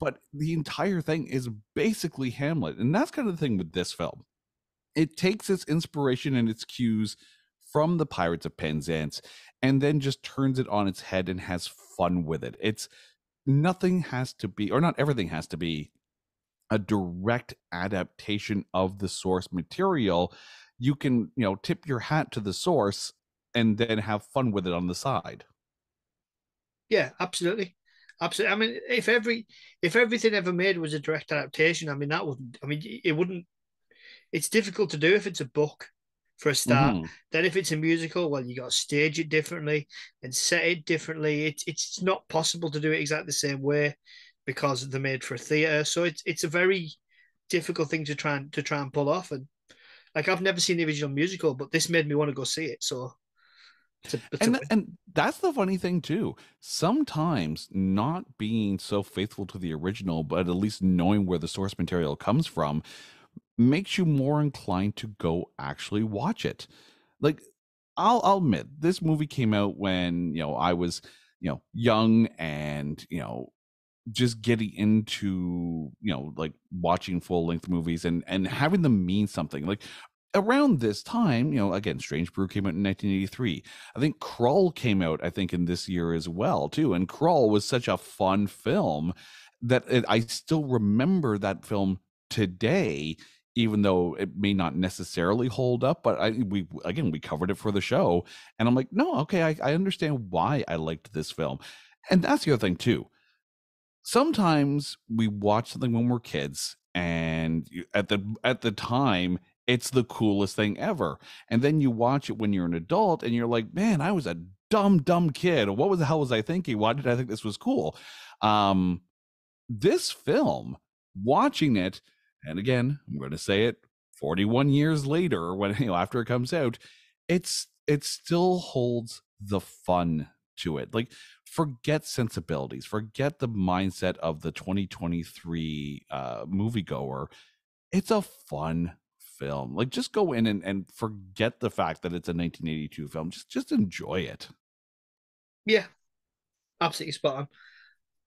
but the entire thing is basically hamlet and that's kind of the thing with this film. It takes its inspiration and its cues from the pirates of penzance and then just turns it on its head and has fun with it. It's nothing has to be or not everything has to be a direct adaptation of the source material, you can, you know, tip your hat to the source and then have fun with it on the side.
Yeah, absolutely. Absolutely. I mean, if every if everything ever made was a direct adaptation, I mean that wouldn't I mean it wouldn't it's difficult to do if it's a book for a start. Mm-hmm. Then if it's a musical, well, you got to stage it differently and set it differently. It's it's not possible to do it exactly the same way because they're made for theatre. So it's it's a very difficult thing to try and to try and pull off. And like I've never seen the original musical, but this made me want to go see it. So
it's a, it's and, a... and that's the funny thing too. Sometimes not being so faithful to the original, but at least knowing where the source material comes from, makes you more inclined to go actually watch it. Like I'll, I'll admit, this movie came out when you know I was you know young and you know just getting into you know like watching full length movies and and having them mean something like around this time you know again strange brew came out in 1983 i think krull came out i think in this year as well too and krull was such a fun film that it, i still remember that film today even though it may not necessarily hold up but i we again we covered it for the show and i'm like no okay i, I understand why i liked this film. And that's the other thing too sometimes we watch something when we're kids and at the at the time it's the coolest thing ever. And then you watch it when you're an adult and you're like man i was a dumb dumb kid. What was the hell was i thinking? Why did i think this was cool? Um this film watching it and again i'm going to say it 41 years later when you know after it comes out it's it still holds the fun to it like forget sensibilities, forget the mindset of the 2023 uh, moviegoer. It's a fun film. Like just go in and, and forget the fact that it's a 1982 film. Just just enjoy it.
Yeah, absolutely spot on.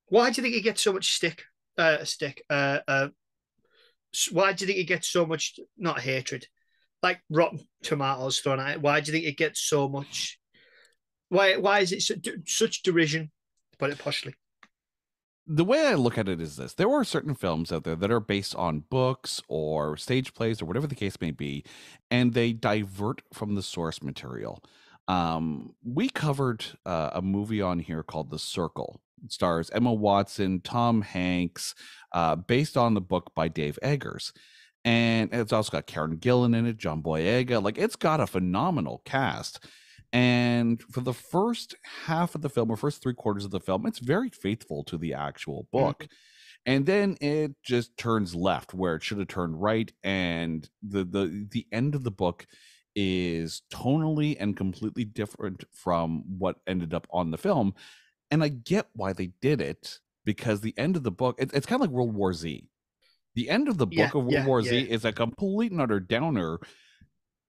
Why do you think it gets so much stick? Uh, stick. Uh, uh, why do you think it gets so much not hatred, like rotten tomatoes thrown at it? Why do you think it gets so much why why is it such derision? To put it poshly.
The way I look at it is this: there are certain films out there that are based on books or stage plays or whatever the case may be, and they divert from the source material. Um, we covered uh, a movie on here called The Circle. It stars Emma Watson, Tom Hanks, uh, based on the book by Dave Eggers. And it's also got Karen Gillan in it, John Boyega. Like it's got a phenomenal cast. And for the first half of the film, or first three quarters of the film, it's very faithful to the actual book. Mm-hmm and then it just turns left where it should have turned right and the the the end of the book is tonally and completely different from what ended up on the film and i get why they did it because the end of the book it, it's kind of like world war z the end of the book yeah, of world yeah, war yeah. z is a complete and utter downer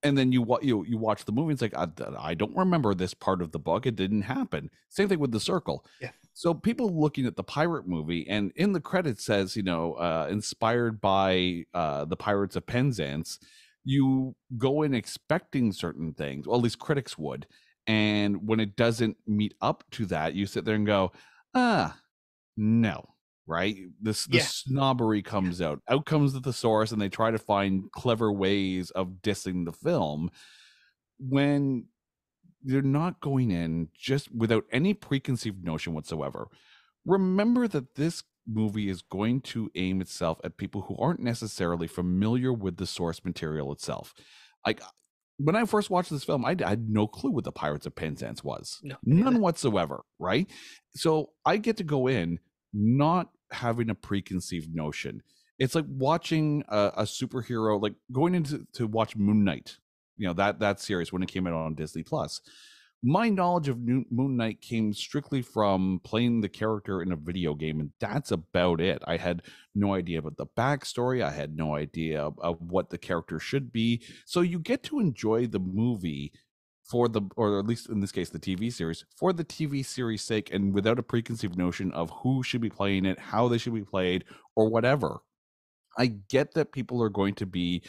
and then you you you watch the movie it's like I, I don't remember this part of the book it didn't happen. Same thing with the circle.
Yeah.
So people looking at the pirate movie and in the credits says you know uh, inspired by uh, the pirates of penzance you go in expecting certain things well at least critics would and when it doesn't meet up to that you sit there and go ah no right this the yeah. snobbery comes out out comes the thesaurus and they try to find clever ways of dissing the film when they're not going in just without any preconceived notion whatsoever remember that this movie is going to aim itself at people who aren't necessarily familiar with the source material itself like when I first watched this film, I, I, had no clue what the Pirates of Penzance was. No, None whatsoever, right? So I get to go in not having a preconceived notion. It's like watching a, a superhero, like going into to watch Moon Knight. You know that that series when it came out on Disney Plus. My knowledge of Moon Knight came strictly from playing the character in a video game, and that's about it. I had no idea about the backstory. I had no idea of, of what the character should be. So you get to enjoy the movie for the or at least in this case the TV series for the TV series sake and without a preconceived notion of who should be playing it, how they should be played or whatever. I get that people are going to be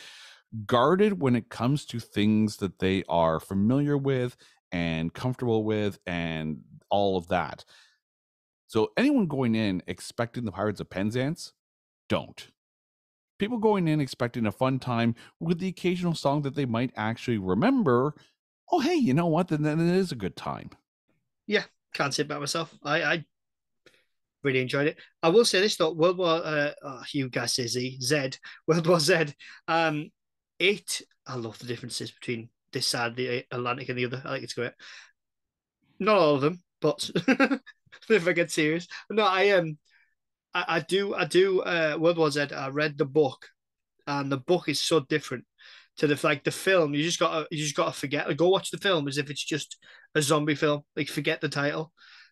guarded when it comes to things that they are familiar with and comfortable with and all of that. So anyone going in expecting the Pirates of Penzance, don't. People going in expecting a fun time with the occasional song that they might actually remember oh hey, you know what? Then, then it is a good time.
Yeah, can't say about myself. I, I really enjoyed it. I will say this though, World War uh oh, you guys say Z Z World War Z. Um it I love the differences between this side the Atlantic and the other. I think it's great. Not all of them, but if I get serious. No, I um I, I do I do uh World War Z, I read the book and the book is so different to the like the film. You just gotta you just gotta forget. Like, go watch the film as if it's just a zombie film. Like forget the title,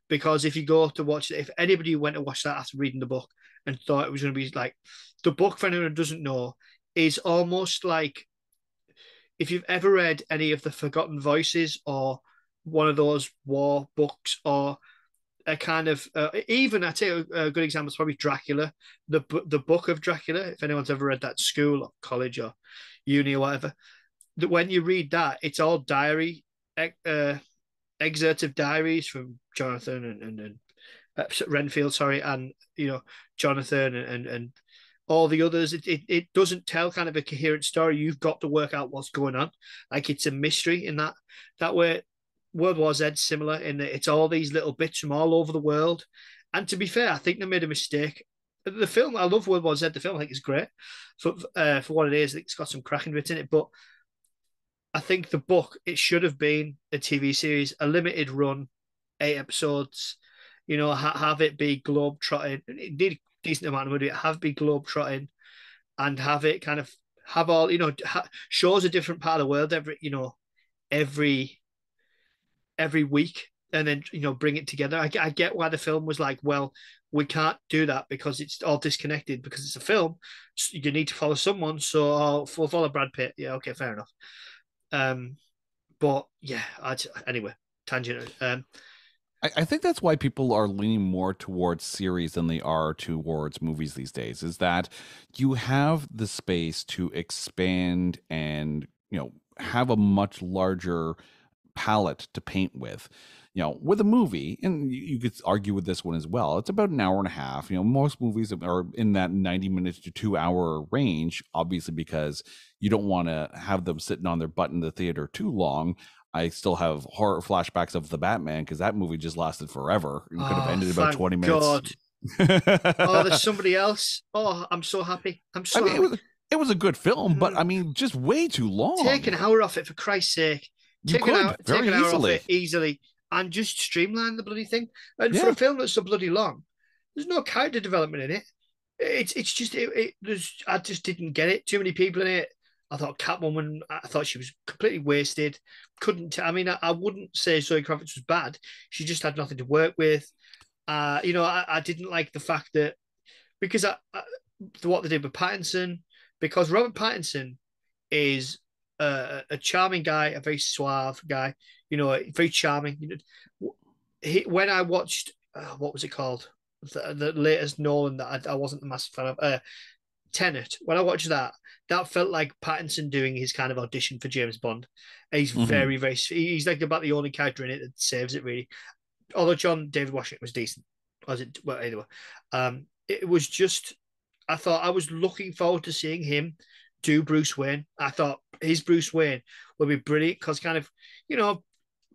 because if you go to watch it, if anybody went to watch that after reading the book and thought it was going to be like the book, for anyone who doesn't know, is almost like if you've ever read any of the Forgotten Voices or one of those war books or a kind of uh, even I tell a good example is probably Dracula, the the book of Dracula. If anyone's ever read that school or college or uni or whatever, that when you read that, it's all diary, uh, excerpts of diaries from Jonathan and, and, and uh, Renfield, sorry, and you know Jonathan and and, and all the others. It, it it doesn't tell kind of a coherent story. You've got to work out what's going on. Like it's a mystery in that that way. World War Z similar in that it's all these little bits from all over the world. And to be fair, I think they made a mistake the film, I love World War Z. The film, I think, is great for uh, for what it is. it's got some cracking bits in it, but I think the book it should have been a TV series, a limited run, eight episodes. You know, ha- have it be globe trotting. It decent amount of money. Have be globe trotting, and have it kind of have all you know ha- shows a different part of the world every you know every every week and then you know bring it together. I, I get why the film was like, well, we can't do that because it's all disconnected because it's a film. So you need to follow someone, so I'll follow Brad Pitt. Yeah, okay, fair enough. Um, but yeah, I anyway tangent. Um,
I, I think that's why people are leaning more towards series than they are towards movies these days. Is that you have the space to expand and you know have a much larger palette to paint with you know, with a movie, and you could argue with this one as well, it's about an hour and a half. You know, most movies are in that 90 minutes to two hour range, obviously, because you don't want to have them sitting on their butt in the theater too long. I still have horror flashbacks of the Batman because that movie just lasted forever. It could have
Oh,
ended about 20 minutes.
God. Oh, there's somebody else. Oh, I'm so happy. I'm
I
so
mean, it was, it was a good film, but
Mm.
I mean, just way too long.
Take an hour off it for Christ's sake.
You
Take
could
hour,
very
take an hour
easily.
easily and just streamline the bloody thing. And for a film that's so bloody long, there's no character development in it. It's it's just it, it there's I just didn't get it. Too many people in it. I thought Catwoman. I thought she was completely wasted. Couldn't. I mean, I, I wouldn't say Zoe Kravitz was bad. She just had nothing to work with. Uh, you know, I, I didn't like the fact that because I, I what they did with Pattinson because Robert Pattinson is a, a charming guy, a very suave guy. You know, very charming. You know, he, when I watched uh, what was it called, the, the latest Nolan that I, I wasn't a massive fan of, uh, Tenet. When I watched that, that felt like Pattinson doing his kind of audition for James Bond. He's
Mhm.
very, very. He's like about the only character in it that saves it really. Although John David Washington was decent, was it? Well, anyway, um, it was just. I thought I was looking forward to seeing him do Bruce Wayne. I thought his Bruce Wayne would be brilliant because kind of, you know,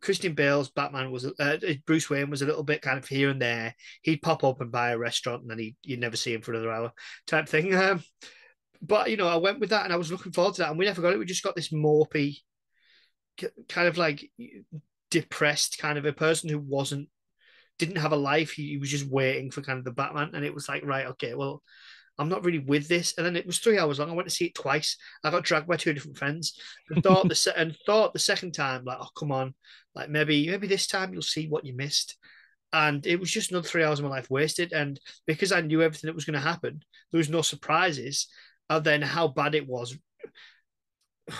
Christian Bale's Batman was uh, Bruce Wayne was a little bit kind of here and there. He'd pop up and buy a restaurant, and then he you'd never see him for another hour, type thing. Um, but you know, I went with that, and I was looking forward to that, and we never got it. We just got this mopey, kind of like depressed kind of a person who wasn't didn't have a life. He, he was just waiting for kind of the Batman, and it was like, right, okay, well, I'm not really with this. And then it was three hours long. I went to see it twice. I got dragged by two different friends, and thought the se- and thought the second time, like, oh come on, like maybe maybe this time you'll see what you missed. And it was just another three hours of my life wasted. And because I knew everything that was going to happen, there was no surprises. And then how bad it was,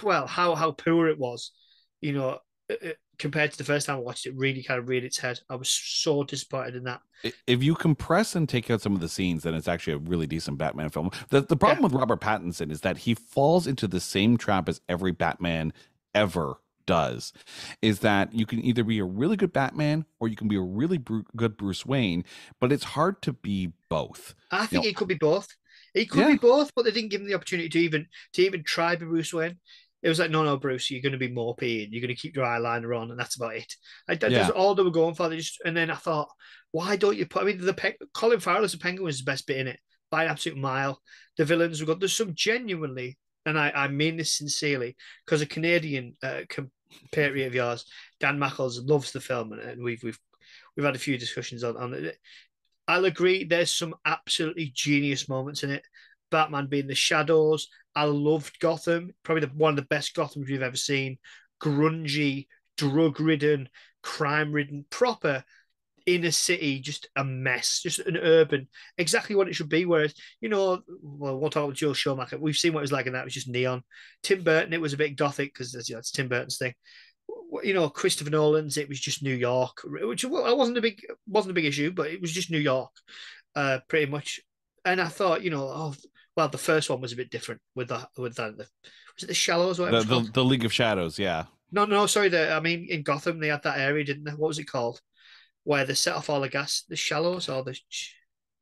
well, how how poor it was, you know, uh, uh, compared to the first time I watched it, really kind of reared its head. I was so disappointed in that.
If you compress and take out some of the scenes, then it's actually a really decent Batman film. The, the problem with Robert Pattinson is that he falls into the same trap as every Batman ever does is that you can either be a really good Batman or you can be a really bru- good Bruce Wayne, but it's hard to be both.
I think
know-
it could be both. It could
Yeah.
be both, but they didn't give him the opportunity to even to even try be Bruce Wayne. It was like, no, no, Bruce, you're going to be more and you're going to keep your eyeliner on, and that's about it. Like, that- that's
Yeah.
all they were going for. They just, and then I thought, why don't you put? I mean, the pe- Colin Farrell as a penguin was the best bit in it by an absolute mile. The villains were good. There's some genuinely, and I, I mean this sincerely, because a Canadian uh, compatriot of yours, Dan Mackles, loves the film, and, and we've we've we've had a few discussions on on it. I'll agree. There's some absolutely genius moments in it. Batman being the shadows. I loved Gotham. Probably the, one of the best Gothams we've ever seen. Grungy, drug-ridden, crime-ridden, proper inner city, just a mess, just an urban, exactly what it should be. Whereas, you know, well, we'll talk about Joel Schumacher. We've seen what it was like in that. Was just neon. Tim Burton, it was a bit gothic because you know, it's Tim Burton's thing. You know, Christopher Nolan's, it was just New York, which wasn't a big wasn't a big issue, but it was just New York, uh, pretty much. And I thought, you know, oh, well, the first one was a bit different with the with that. The, was it the Shallows? What
The,
was
the, the League of Shadows, yeah.
No, no, sorry. The I mean, in Gotham, they had that area, didn't they? What was it called? Where they set off all the gas, the Shallows or the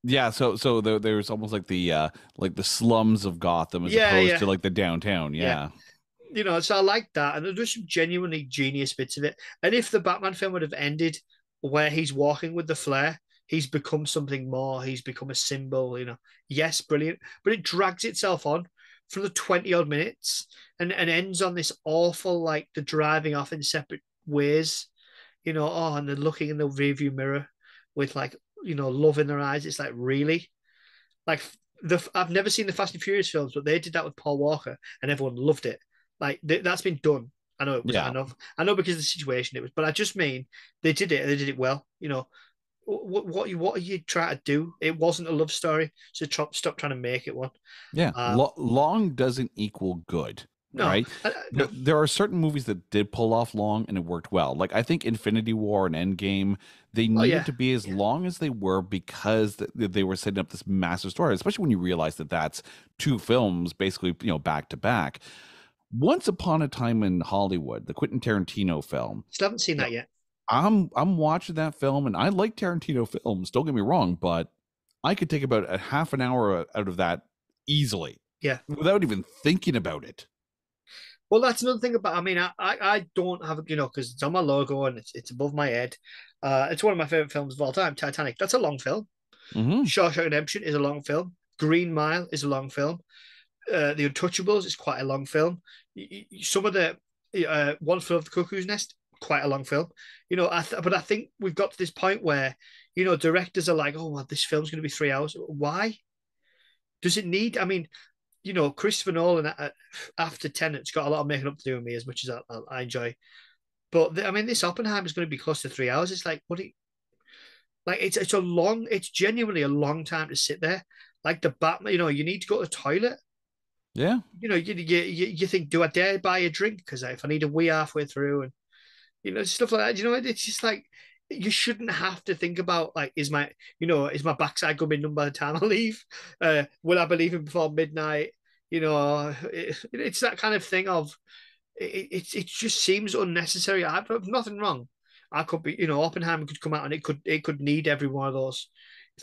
Yeah, so so there, there's almost like the uh like the slums of Gotham as
Yeah,
opposed
yeah.
to like the downtown.
Yeah.
Yeah.
you know, so I like that. And there's some genuinely genius bits of it. And if the Batman film would have ended where he's walking with the flare, he's become something more. He's become a symbol, you know. Yes, brilliant. But it drags itself on for the 20 odd minutes and, and ends on this awful, like the driving off in separate ways, you know, oh, and they're looking in the rearview mirror with like, you know, love in their eyes. It's like, really? Like, the I've never seen the Fast and Furious films, but they did that with Paul Walker and everyone loved it. Like th- that's been done. I know it was.
Yeah.
I know. I know because of the situation it was. But I just mean they did it. and They did it well. You know, what what you what are you trying to do? It wasn't a love story, so tr- stop trying to make it one.
Yeah.
Um,
Lo- long doesn't equal good.
No,
Right.
I- I- no.
There are certain movies that did pull off long and it worked well. Like I think Infinity War and Endgame, they needed
Oh, yeah.
to be as
Yeah.
long as they were because th- they were setting up this massive story. Especially when you realize that that's two films basically, you know, back to back. Once upon a time in Hollywood, the Quentin Tarantino film.
Still haven't seen that yet.
I'm I'm watching that film and I like Tarantino films. Don't get me wrong, but I could take about a half an hour out of that easily.
Yeah.
Without even thinking about it.
Well, that's another thing about. I mean, I I, I don't have you know because it's on my logo and it's it's above my head. Uh, it's one of my favorite films of all time, Titanic. That's a long film.
Mm-hmm.
Shawshank Redemption is a long film. Green Mile is a long film. Uh, the Untouchables is quite a long film. Some of the uh, One Flew Over the Cuckoo's Nest, quite a long film. You know, I th- but I think we've got to this point where you know directors are like, oh, well, this film's going to be three hours. Why? Does it need? I mean, you know, Christopher Nolan after Tenet's got a lot of making up to do with me as much as I, I enjoy. But the, I mean, this Oppenheimer is going to be close to three hours. It's like what? Do you, like it's it's a long. It's genuinely a long time to sit there. Like the Batman, you know, you need to go to the toilet.
Yeah.
You know, you you you think, do I dare buy a drink because if I need a wee halfway through and you know stuff like that. You know, it's just like you shouldn't have to think about like is my you know is my backside going to be numb by the time I leave? Uh, will I be leaving before midnight? You know, it, it's that kind of thing of it, it. It just seems unnecessary. I've nothing wrong. I could be, you know, Oppenheimer could come out and it could it could need every one of those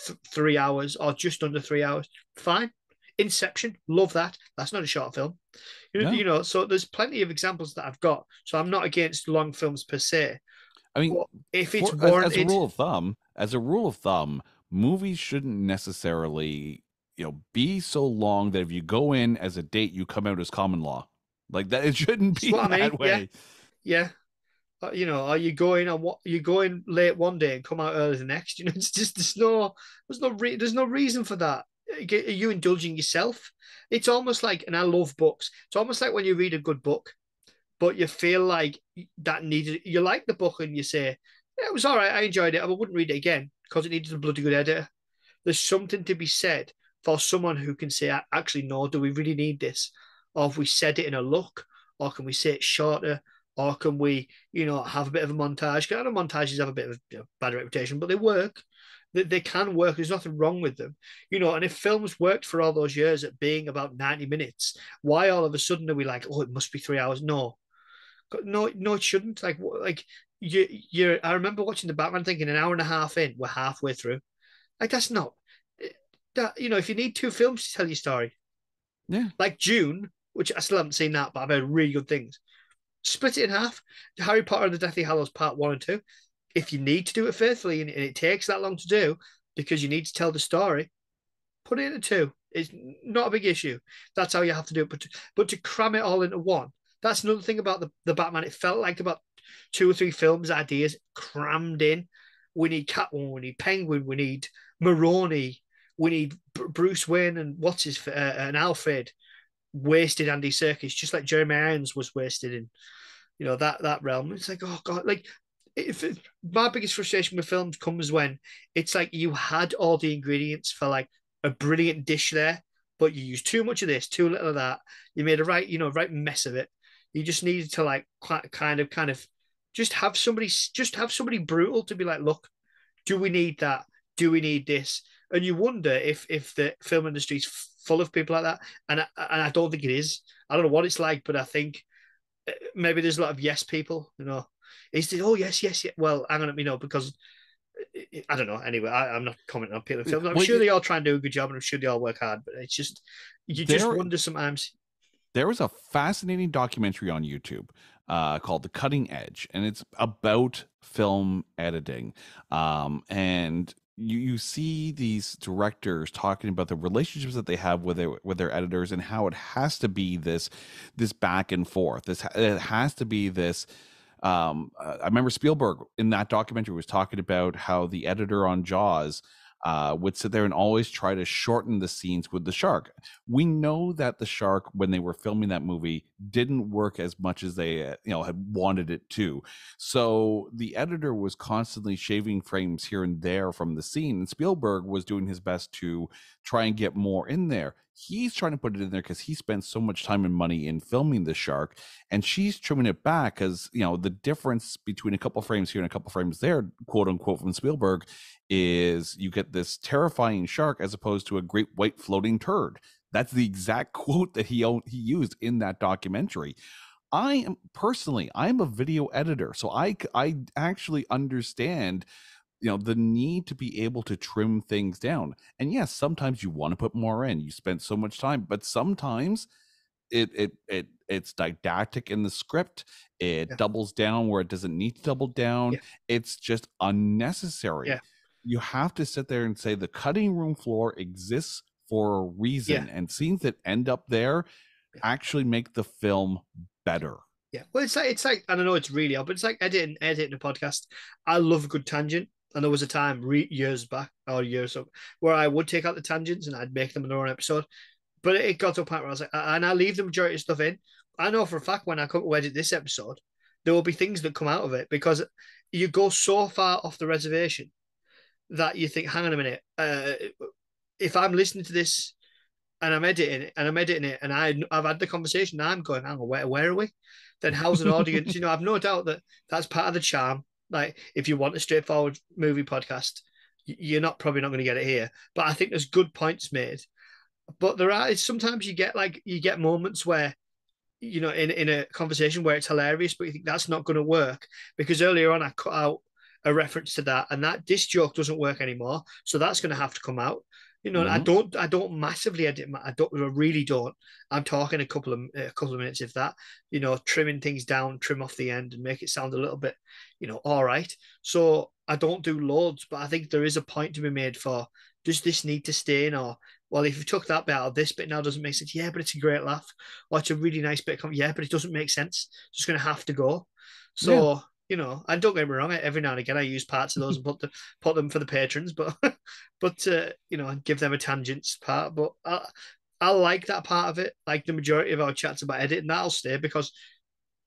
th- three hours or just under three hours. Fine. Inception, love that. That's not a short film. You know, no. you know, so there's plenty of examples that I've got. So I'm not against long films per se.
I mean, but if it's for, warranted, as, as a rule of thumb, as a rule of thumb, movies shouldn't necessarily, you know, be so long that if you go in as a date, you come out as common law. Like that, it shouldn't be that I mean.
way. Yeah, yeah. Uh, you know, are you going on what you going late one day and come out early the next? You know, it's just there's no there's no re- there's no reason for that. Are you indulging yourself? It's almost like, and I love books. It's almost like when you read a good book but you feel like that needed you like the book and you say yeah, it was all right i enjoyed it i wouldn't read it again because it needed a bloody good editor. There's something to be said for someone who can say actually no do we really need this? Or if we said it in a look? Or can we say it shorter? Or can we you know have a bit of a montage? Because i know montages have a bit of a bad reputation but they work they, they can work there's nothing wrong with them you know and if films worked for all those years at being about 90 minutes why all of a sudden are we like oh it must be three hours no no, no, it shouldn't. Like, like you, you. I remember watching the Batman, thinking an hour and a half in, we're halfway through. Like that's not eh, that. You know, if you need two films to tell your story,
yeah.
Like Dune, which I still haven't seen that, but I've heard really good things. Split it in half. Harry Potter and the Deathly Hallows Part One and Two. If you need to do it faithfully and, and it takes that long to do because you need to tell the story, put it into two. It's not a big issue. That's how you have to do it. But to, but to cram it all into one, that's another thing about the, the Batman. It felt like about two or three films ideas crammed in. We need Catwoman, we need Penguin, we need Maroni, we need Bruce Wayne and what's his uh, and Alfred. Wasted Andy Serkis, just like Jeremy Irons was wasted in, you know that that realm. It's like oh god, like if it, my biggest frustration with films comes when it's like you had all the ingredients for like a brilliant dish there, but you used too much of this, too little of that. You made a right, you know, right mess of it, you just needed to like kind of kind of just have somebody just have somebody brutal to be like, look, do we need that? Do we need this? And you wonder if if the film industry is full of people like that, and I, and I don't think it is. I don't know what it's like, but I think uh, maybe there's a lot of yes people. You know, is it? Oh yes, yes, yes. Well, hang on, you know, because I don't know. Anyway, I, am not commenting on people. Films. I'm well, sure they all try and do a good job, and I'm sure they all work hard. But it's just you just wonder sometimes
there was a fascinating documentary on YouTube uh, called The Cutting Edge, and it's about film editing. Um, and you, you see these directors talking about the relationships that they have with their with their editors and how it has to be this this back and forth. This it has to be this. Um, I remember Spielberg in that documentary was talking about how the editor on Jaws uh, would sit there and always try to shorten the scenes with the shark. We know that the shark, when they were filming that movie, didn't work as much as they, uh, you know, had wanted it to. So the editor was constantly shaving frames here and there from the scene, and Spielberg was doing his best to try and get more in there. He's trying to put it in there because he spent so much time and money in filming the shark, and she's trimming it back because you know the difference between a couple frames here and a couple frames there, quote unquote, from Spielberg, is you get this terrifying shark as opposed to a great white floating turd. That's the exact quote that he he used in that documentary. I am personally, I'm a video editor, so I I actually understand you know the need to be able to trim things down. And yes, sometimes you want to put more in. You spent so much time, but sometimes it it it it's didactic in the script. It
Yeah.
doubles down where it doesn't need to double down.
Yeah.
It's just unnecessary.
Yeah.
You have to sit there and say the cutting room floor exists for a reason, and scenes that end up there
Yeah.
actually make the film better.
Yeah. Well, it's like it's like and I know it's really odd, but it's like editing editing a podcast. I love a good tangent. And there was a time re- years back or years up where I would take out the tangents and I'd make them in their own episode. But it got to a point where I was like, and I leave the majority of stuff in. I know for a fact when I come to edit this episode, there will be things that come out of it because you go so far off the reservation that you think, hang on a minute, uh, if I'm listening to this and I'm editing it and I'm editing it and I I've had the conversation, I'm going, hang on, where where are we? Then how's an audience? you know, I've no doubt that that's part of the charm. Like, if you want a straightforward movie podcast, you're not probably not going to get it here. But I think there's good points made. But there are sometimes you get like you get moments where you know in in a conversation where it's hilarious, but you think that's not going to work because earlier on I cut out a reference to that, and that this joke doesn't work anymore, so that's going to have to come out. You know, I
Mhm.
don't, I don't massively edit. my- I don't, I really don't. I'm talking a couple of a couple of minutes, of that. You know, trimming things down, trim off the end, and make it sound a little bit, you know, all right. So I don't do loads, but I think there is a point to be made for does this need to stay in, or well, if you took that bit out, this bit now doesn't make sense. Yeah, but it's a great laugh, or it's a really nice bit. Of, yeah, but it doesn't make sense. It's just going to have to go. So you know, and don't get me wrong, every now and again I use parts of those and put the, put them for the patrons, but but uh, you know, give them a tangents part. But I, I like that part of it. Like the majority of our chats about editing, that'll stay because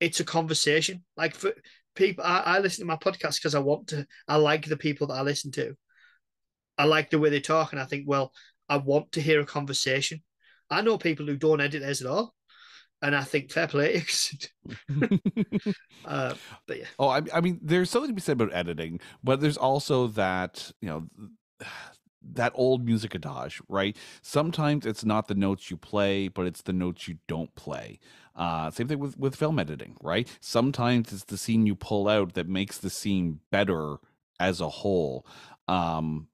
it's a conversation. Like for people, I, I listen to my podcast because I want to. I like the people that I listen to. I like the way they talk, and I think, well, I want to hear a conversation. I know people who don't edit theirs at all, and I think fair play. uh, but yeah,
Oh, I, I mean, there's something to be said about editing, but there's also that, you know, that old music adage, right? Sometimes it's not the notes you play, but it's the notes you don't play. Uh, same thing with, with film editing, right? Sometimes it's the scene you pull out that makes the scene better as a whole. Um,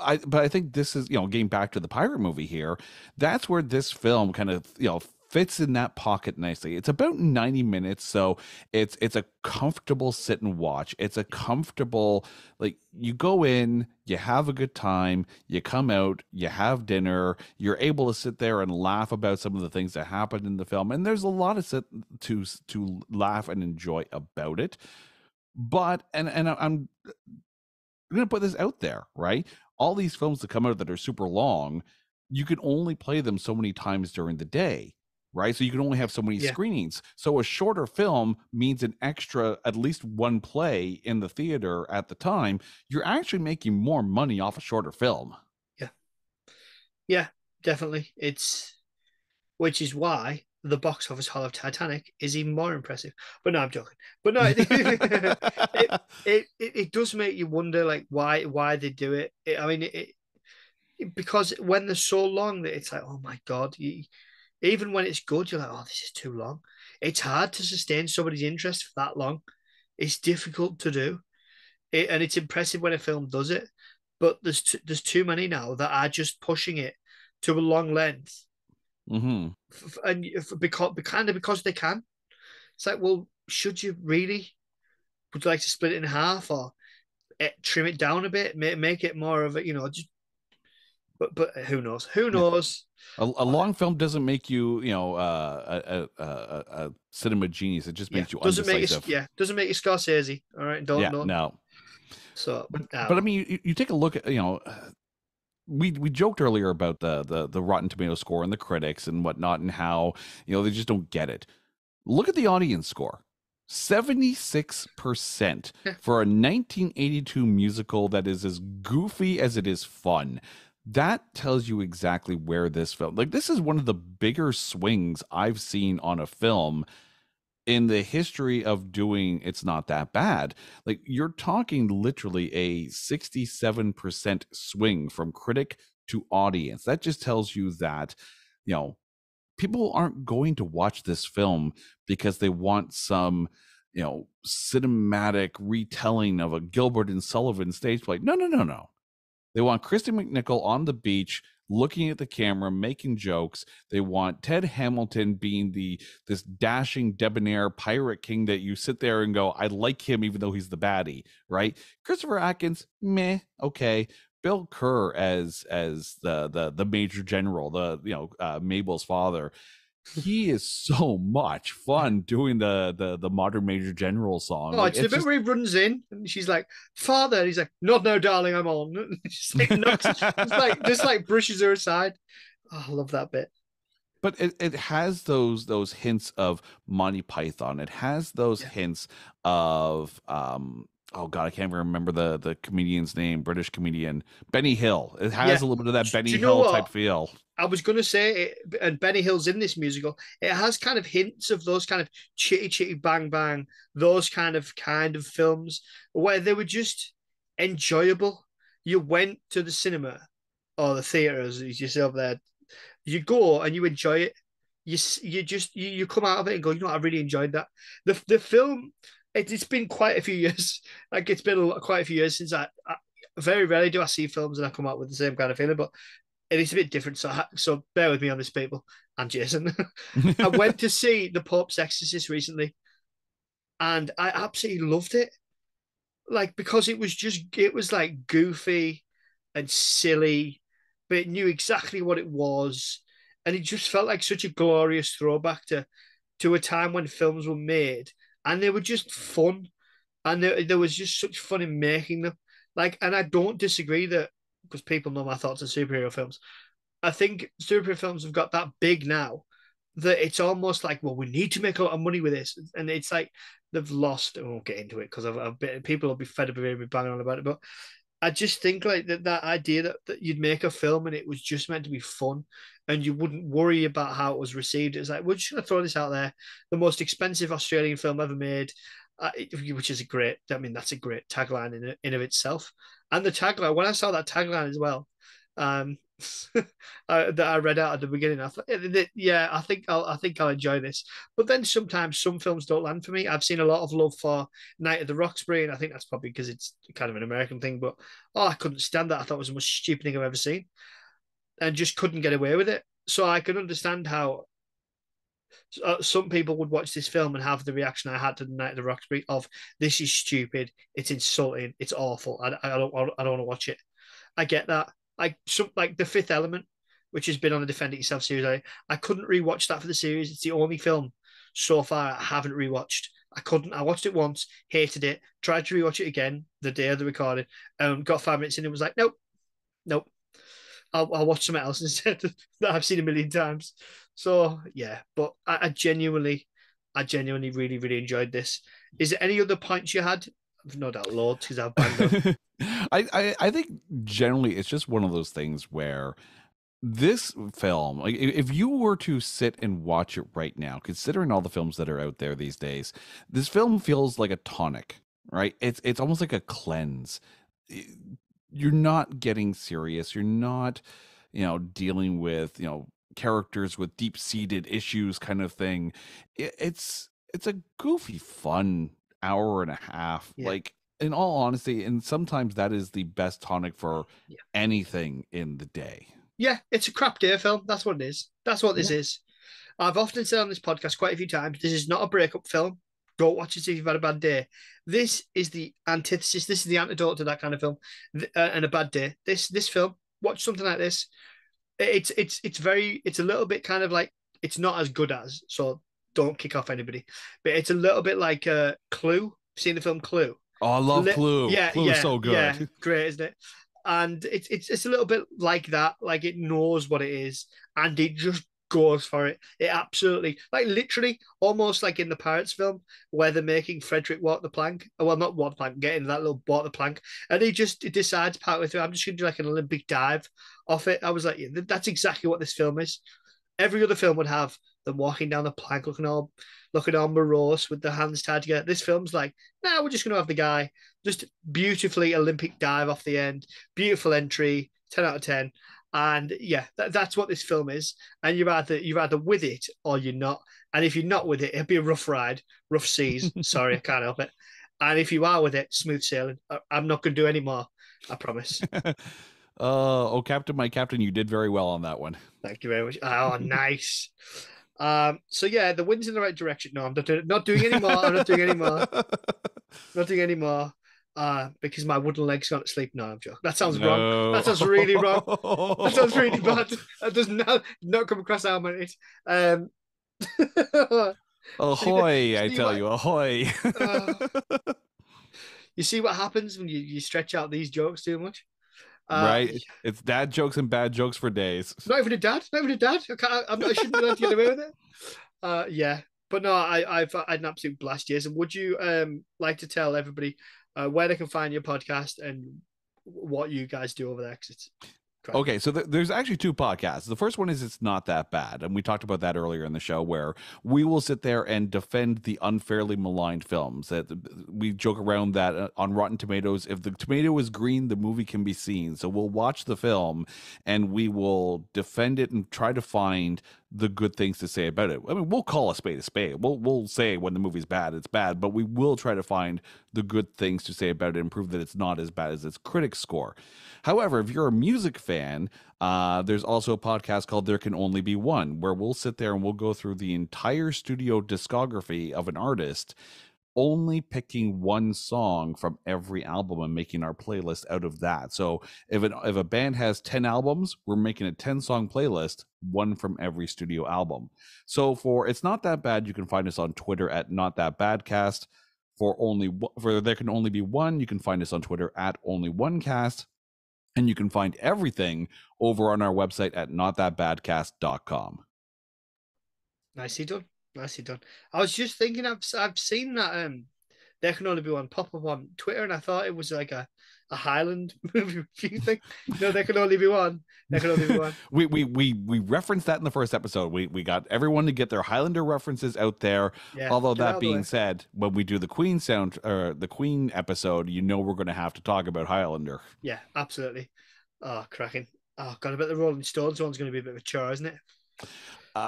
I, but I think this is, you know, getting back to the pirate movie here, that's where this film kind of, you know, fits in that pocket nicely. It's about 90 minutes, so it's it's a comfortable sit and watch. It's a comfortable like you go in, you have a good time, you come out, you have dinner, you're able to sit there and laugh about some of the things that happened in the film, and there's a lot of sit to to laugh and enjoy about it. But and and I'm I'm gonna put this out there, right? All these films that come out that are super long, you can only play them so many times during the day, right? So you can only have so many
Yeah.
screenings. So a shorter film means an extra, at least one play in the theater at the time. You're actually making more money off a shorter film.
yeah, Yeah, definitely. It's which is why the box office haul of Titanic is even more impressive. But no, I'm joking. But no, it, it, it, it does make you wonder, like why why they do it. It- I mean, it, it because when they're so long that it's like, oh my god, you, even when it's good, you're like, oh, this is too long. It's hard to sustain somebody's interest for that long. It's difficult to do, it, and it's impressive when a film does it. But there's t- there's too many now that are just pushing it to a long length,
hmm
f- f- and if, because kind of because they can. It's like, well, should you really? Would you like to split it in half or eh, trim it down a bit, make make it more of a you know just. But but who knows? Who knows?
A, a long film doesn't make you, you know, uh, a, a, a, a cinema genius. It just
Yeah,
makes you
doesn't make you, yeah doesn't make you Scorsese. All right, don't
yeah,
don't.
no.
So,
But,
uh,
but I mean, you, you take a look at you know, we we joked earlier about the the the Rotten Tomato score and the critics and whatnot, and how you know they just don't get it. Look at the audience score. 76% for a 1982 musical that is as goofy as it is fun. That tells you exactly where this film like this is one of the bigger swings I've seen on a film in the history of doing it's not that bad. Like you're talking literally a 67% swing from critic to audience. That just tells you that you know people aren't going to watch this film because they want some you know cinematic retelling of a gilbert and sullivan stage play. No no no no they want Kristy McNichol on the beach looking at the camera, making jokes. They want Ted Hamilton being the this dashing, debonair pirate king that you sit there and go, I like him even though he's the baddie, right? Christopher Atkins, meh, okay. Bill Kerr as as the the the major general, the you know uh, Mabel's father he is so much fun doing the the the modern major general song.
Oh, like, the just... bit where he runs in and she's like, "Father," and he's like, "Not no, darling, I'm on." just like, just like just like brushes her aside. Oh, I love that bit.
But it, it has those those hints of Monty Python. It has those yeah. hints of um oh god, I can't even remember the the comedian's name, British comedian Benny Hill. It has yeah. a little bit of that Benny Hill type feel.
I was going to say, it, and Benny Hill's in this musical. It has kind of hints of those kind of chitty chitty bang bang, those kind of kind of films where they were just enjoyable. You went to the cinema or the theater as yourself there. You go and you enjoy it. You you just you, you come out of it and go, you know, I really enjoyed that. The the film it, has been quite a few years. Like it's been a, quite a few years since I, I, very rarely do I see films and I come out with the same kind of feeling, but it is a bit different. So so bear with me on this, people and Jason. I went to see The Pope's Exorcist recently, and I absolutely loved it. Like because it was just it was like goofy and silly, but it knew exactly what it was, and it just felt like such a glorious throwback to to a time when films were made and they were just fun, and there, there was just such fun in making them. Like, and I don't disagree that because people know my thoughts on superhero films. I think superhero films have got that big now that it's almost like, well, we need to make a lot of money with this, and it's like they've lost. I won't get into it because I've, I've been, people will be fed up of me banging on about it, but I just think like that that idea that, that you'd make a film and it was just meant to be fun and you wouldn't worry about how it was received. It's like, we're just going to throw this out there. The most expensive Australian film ever made, uh, which is a great, I mean, that's a great tagline in, in of itself. And the tagline, when I saw that tagline as well, um, that I read out at the beginning. I thought, yeah, I think I'll, I think I'll enjoy this. But then sometimes some films don't land for me. I've seen a lot of love for Night of the Roxbury, and I think that's probably because it's kind of an American thing. But oh, I couldn't stand that. I thought it was the most stupid thing I've ever seen, and just couldn't get away with it. So I can understand how uh, some people would watch this film and have the reaction I had to the Night of the Roxbury of this is stupid, it's insulting, it's awful. I, I don't I don't want to watch it. I get that like some like the Fifth Element, which has been on the Defend It Yourself series. I, I couldn't rewatch that for the series. It's the only film so far I haven't rewatched. I couldn't. I watched it once, hated it, tried to rewatch it again the day of the recording, um, got five minutes in and was like, nope, nope. I'll, I'll watch something else instead that I've seen a million times. So yeah, but I, I genuinely, I genuinely really, really enjoyed this. Is there any other points you had? I've no doubt Lord, because I've banged
I, I I think generally it's just one of those things where this film like if you were to sit and watch it right now considering all the films that are out there these days this film feels like a tonic right it's it's almost like a cleanse you're not getting serious you're not you know dealing with you know characters with deep-seated issues kind of thing it, it's it's a goofy fun hour and a half yeah. like in all honesty, and sometimes that is the best tonic for yeah. anything in the day.
Yeah, it's a crap day film. That's what it is. That's what this yeah. is. I've often said on this podcast quite a few times this is not a breakup film. Don't watch it if you've had a bad day. This is the antithesis. This is the antidote to that kind of film uh, and a bad day. This this film, watch something like this. It's it's it's very it's a little bit kind of like it's not as good as so don't kick off anybody, but it's a little bit like uh, Clue. Seen the film Clue?
Oh, I love Clue. Yeah, Clue's yeah, so good. Yeah,
great, isn't it? And it's it's it's a little bit like that. Like it knows what it is, and it just goes for it. It absolutely, like literally, almost like in the Pirates film where they're making Frederick walk the plank. Well, not walk the plank, getting that little walk the plank, and he just decides partway through, I'm just going to do like an Olympic dive off it. I was like, yeah, that's exactly what this film is. Every other film would have them walking down the plank, looking all looking all morose with their hands tied together. This film's like, nah, we're just gonna have the guy just beautifully Olympic dive off the end, beautiful entry, ten out of ten. And yeah, that, that's what this film is. And you're either you're either with it or you're not. And if you're not with it, it'll be a rough ride, rough seas. Sorry, I can't help it. And if you are with it, smooth sailing. I, am not going to do any more. I promise.
Uh, oh, Captain, my Captain, you did very well on that one.
Thank you very much. Oh, nice. Um, so yeah, the wind's in the right direction. No, I'm not doing, not doing any more. I'm not doing any more. not doing any more. Uh, because my wooden legs gone to sleep. No, I'm joking. That sounds wrong. That sounds really wrong. That sounds really bad. That does not not come across our minute. Um,
Ahoy, I
see
tell
what-
you, ahoy.
uh, you see what happens when you, you stretch out these jokes too much, uh,
right? It's dad jokes and bad jokes for days.
Not even a dad. Not even a dad. I, can't, I'm not, I shouldn't be allowed to get away with it. Uh, yeah, but no, I, I've had an absolute blast, Jason. Would you um like to tell everybody uh, where they can find your podcast and what you guys do over there? 'Cause it's.
Okay, so th- there's actually two podcasts. The first one is It's Not That Bad. And we talked about that earlier in the show, where we will sit there and defend the unfairly maligned films. That we joke around that uh, on Rotten Tomatoes, if the tomato is green, the movie can be seen. So we'll watch the film and we will defend it and try to find the good things to say about it. I mean, we'll call a spade a spade. We'll we'll say when the movie's bad, it's bad, but we will try to find the good things to say about it and prove that it's not as bad as its critics score. However, if you're a music fan, uh, there's also a podcast called There Can Only Be One, where we'll sit there and we'll go through the entire studio discography of an artist, only picking one song from every album and making our playlist out of that. So if an, if a band has 10 albums, we're making a 10 song playlist, one from every studio album. So for It's Not That Bad, you can find us on Twitter at Not That Badcast. For only for there can only be one, you can find us on Twitter at only one cast. And you can find everything over on our website at notthatbadcast.com.
Nicely done. Nicely done. I was just thinking, I've I've seen that um, there can only be one pop up on Twitter, and I thought it was like a, a Highland movie review thing. No, there can only be one. There can only be one.
We we we we referenced that in the first episode. We we got everyone to get their Highlander references out there.
Yeah.
Although that being said, when we do the Queen sound or the Queen episode, you know we're going to have to talk about Highlander.
yeah, absolutely. Oh, cracking. Oh, God, I bet the Rolling Stones one's going to be a bit of a chore, isn't it?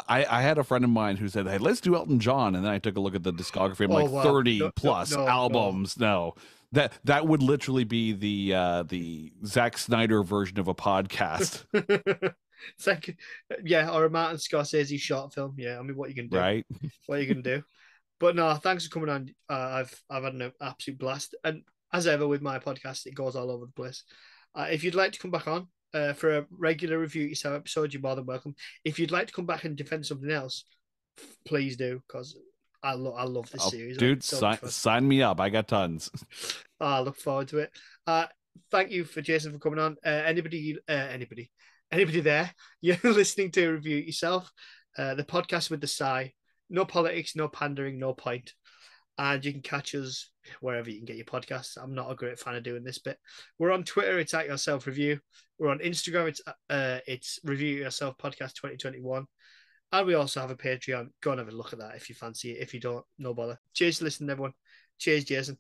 I I had a friend of mine who said, "Hey, let's do Elton John," and then I took a look at the discography. I'm
Oh,
like,
wow.
thirty
no,
plus
no, no.
albums. No. That that would literally be the uh the Zack Snyder version of a podcast,
it's like, yeah, or a Martin Scorsese short film. Yeah, I mean, what you can do?
right?
What you can do? But no, thanks for coming on. Uh, I've I've had an absolute blast, and as ever with my podcast, it goes all over the place. Uh, if you'd like to come back on uh, for a regular review yourself episode, you're more than welcome. If you'd like to come back and defend something else, please do, because I love I love this
Oh,
series.
dude,
so
sign, sign me up. I got tons.
Oh, I look forward to it. Uh, thank you for Jason for coming on. Uh, anybody, uh, anybody, anybody there? You're listening to review yourself. Uh, the podcast with the sigh. No politics, no pandering, no point. And you can catch us wherever you can get your podcasts. I'm not a great fan of doing this bit. We're on Twitter. It's at yourself review. We're on Instagram. It's uh, it's review yourself podcast 2021. And we also have a Patreon. Go and have a look at that if you fancy it. If you don't, no bother. Cheers for listening, everyone. Cheers, Jason.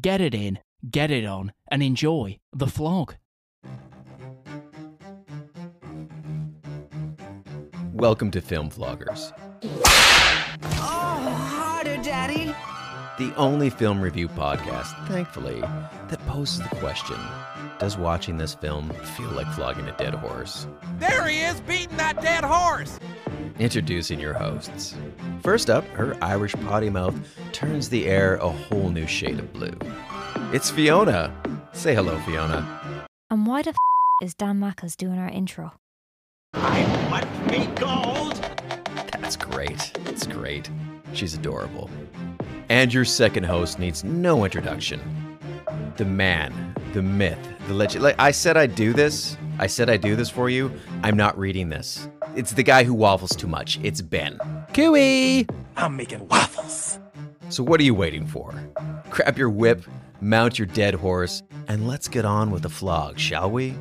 Get it in, get it on, and enjoy the flog.
Welcome to Film Floggers,
Oh, harder, Daddy.
The only film review podcast, thankfully, that poses the question Does watching this film feel like flogging a dead horse?
There he is, beating that dead horse.
Introducing your hosts. First up, her Irish potty mouth turns the air a whole new shade of blue. It's Fiona. Say hello, Fiona.
And why the f- is Dan Mackers doing our intro?
I want me gold.
That's great. It's great. She's adorable. And your second host needs no introduction. The man, the myth, the legend. Like I said, I'd do this. I said I'd do this for you. I'm not reading this. It's the guy who waffles too much. It's Ben. Cooey!
I'm making waffles.
So what are you waiting for? Grab your whip, mount your dead horse, and let's get on with the flog, shall we?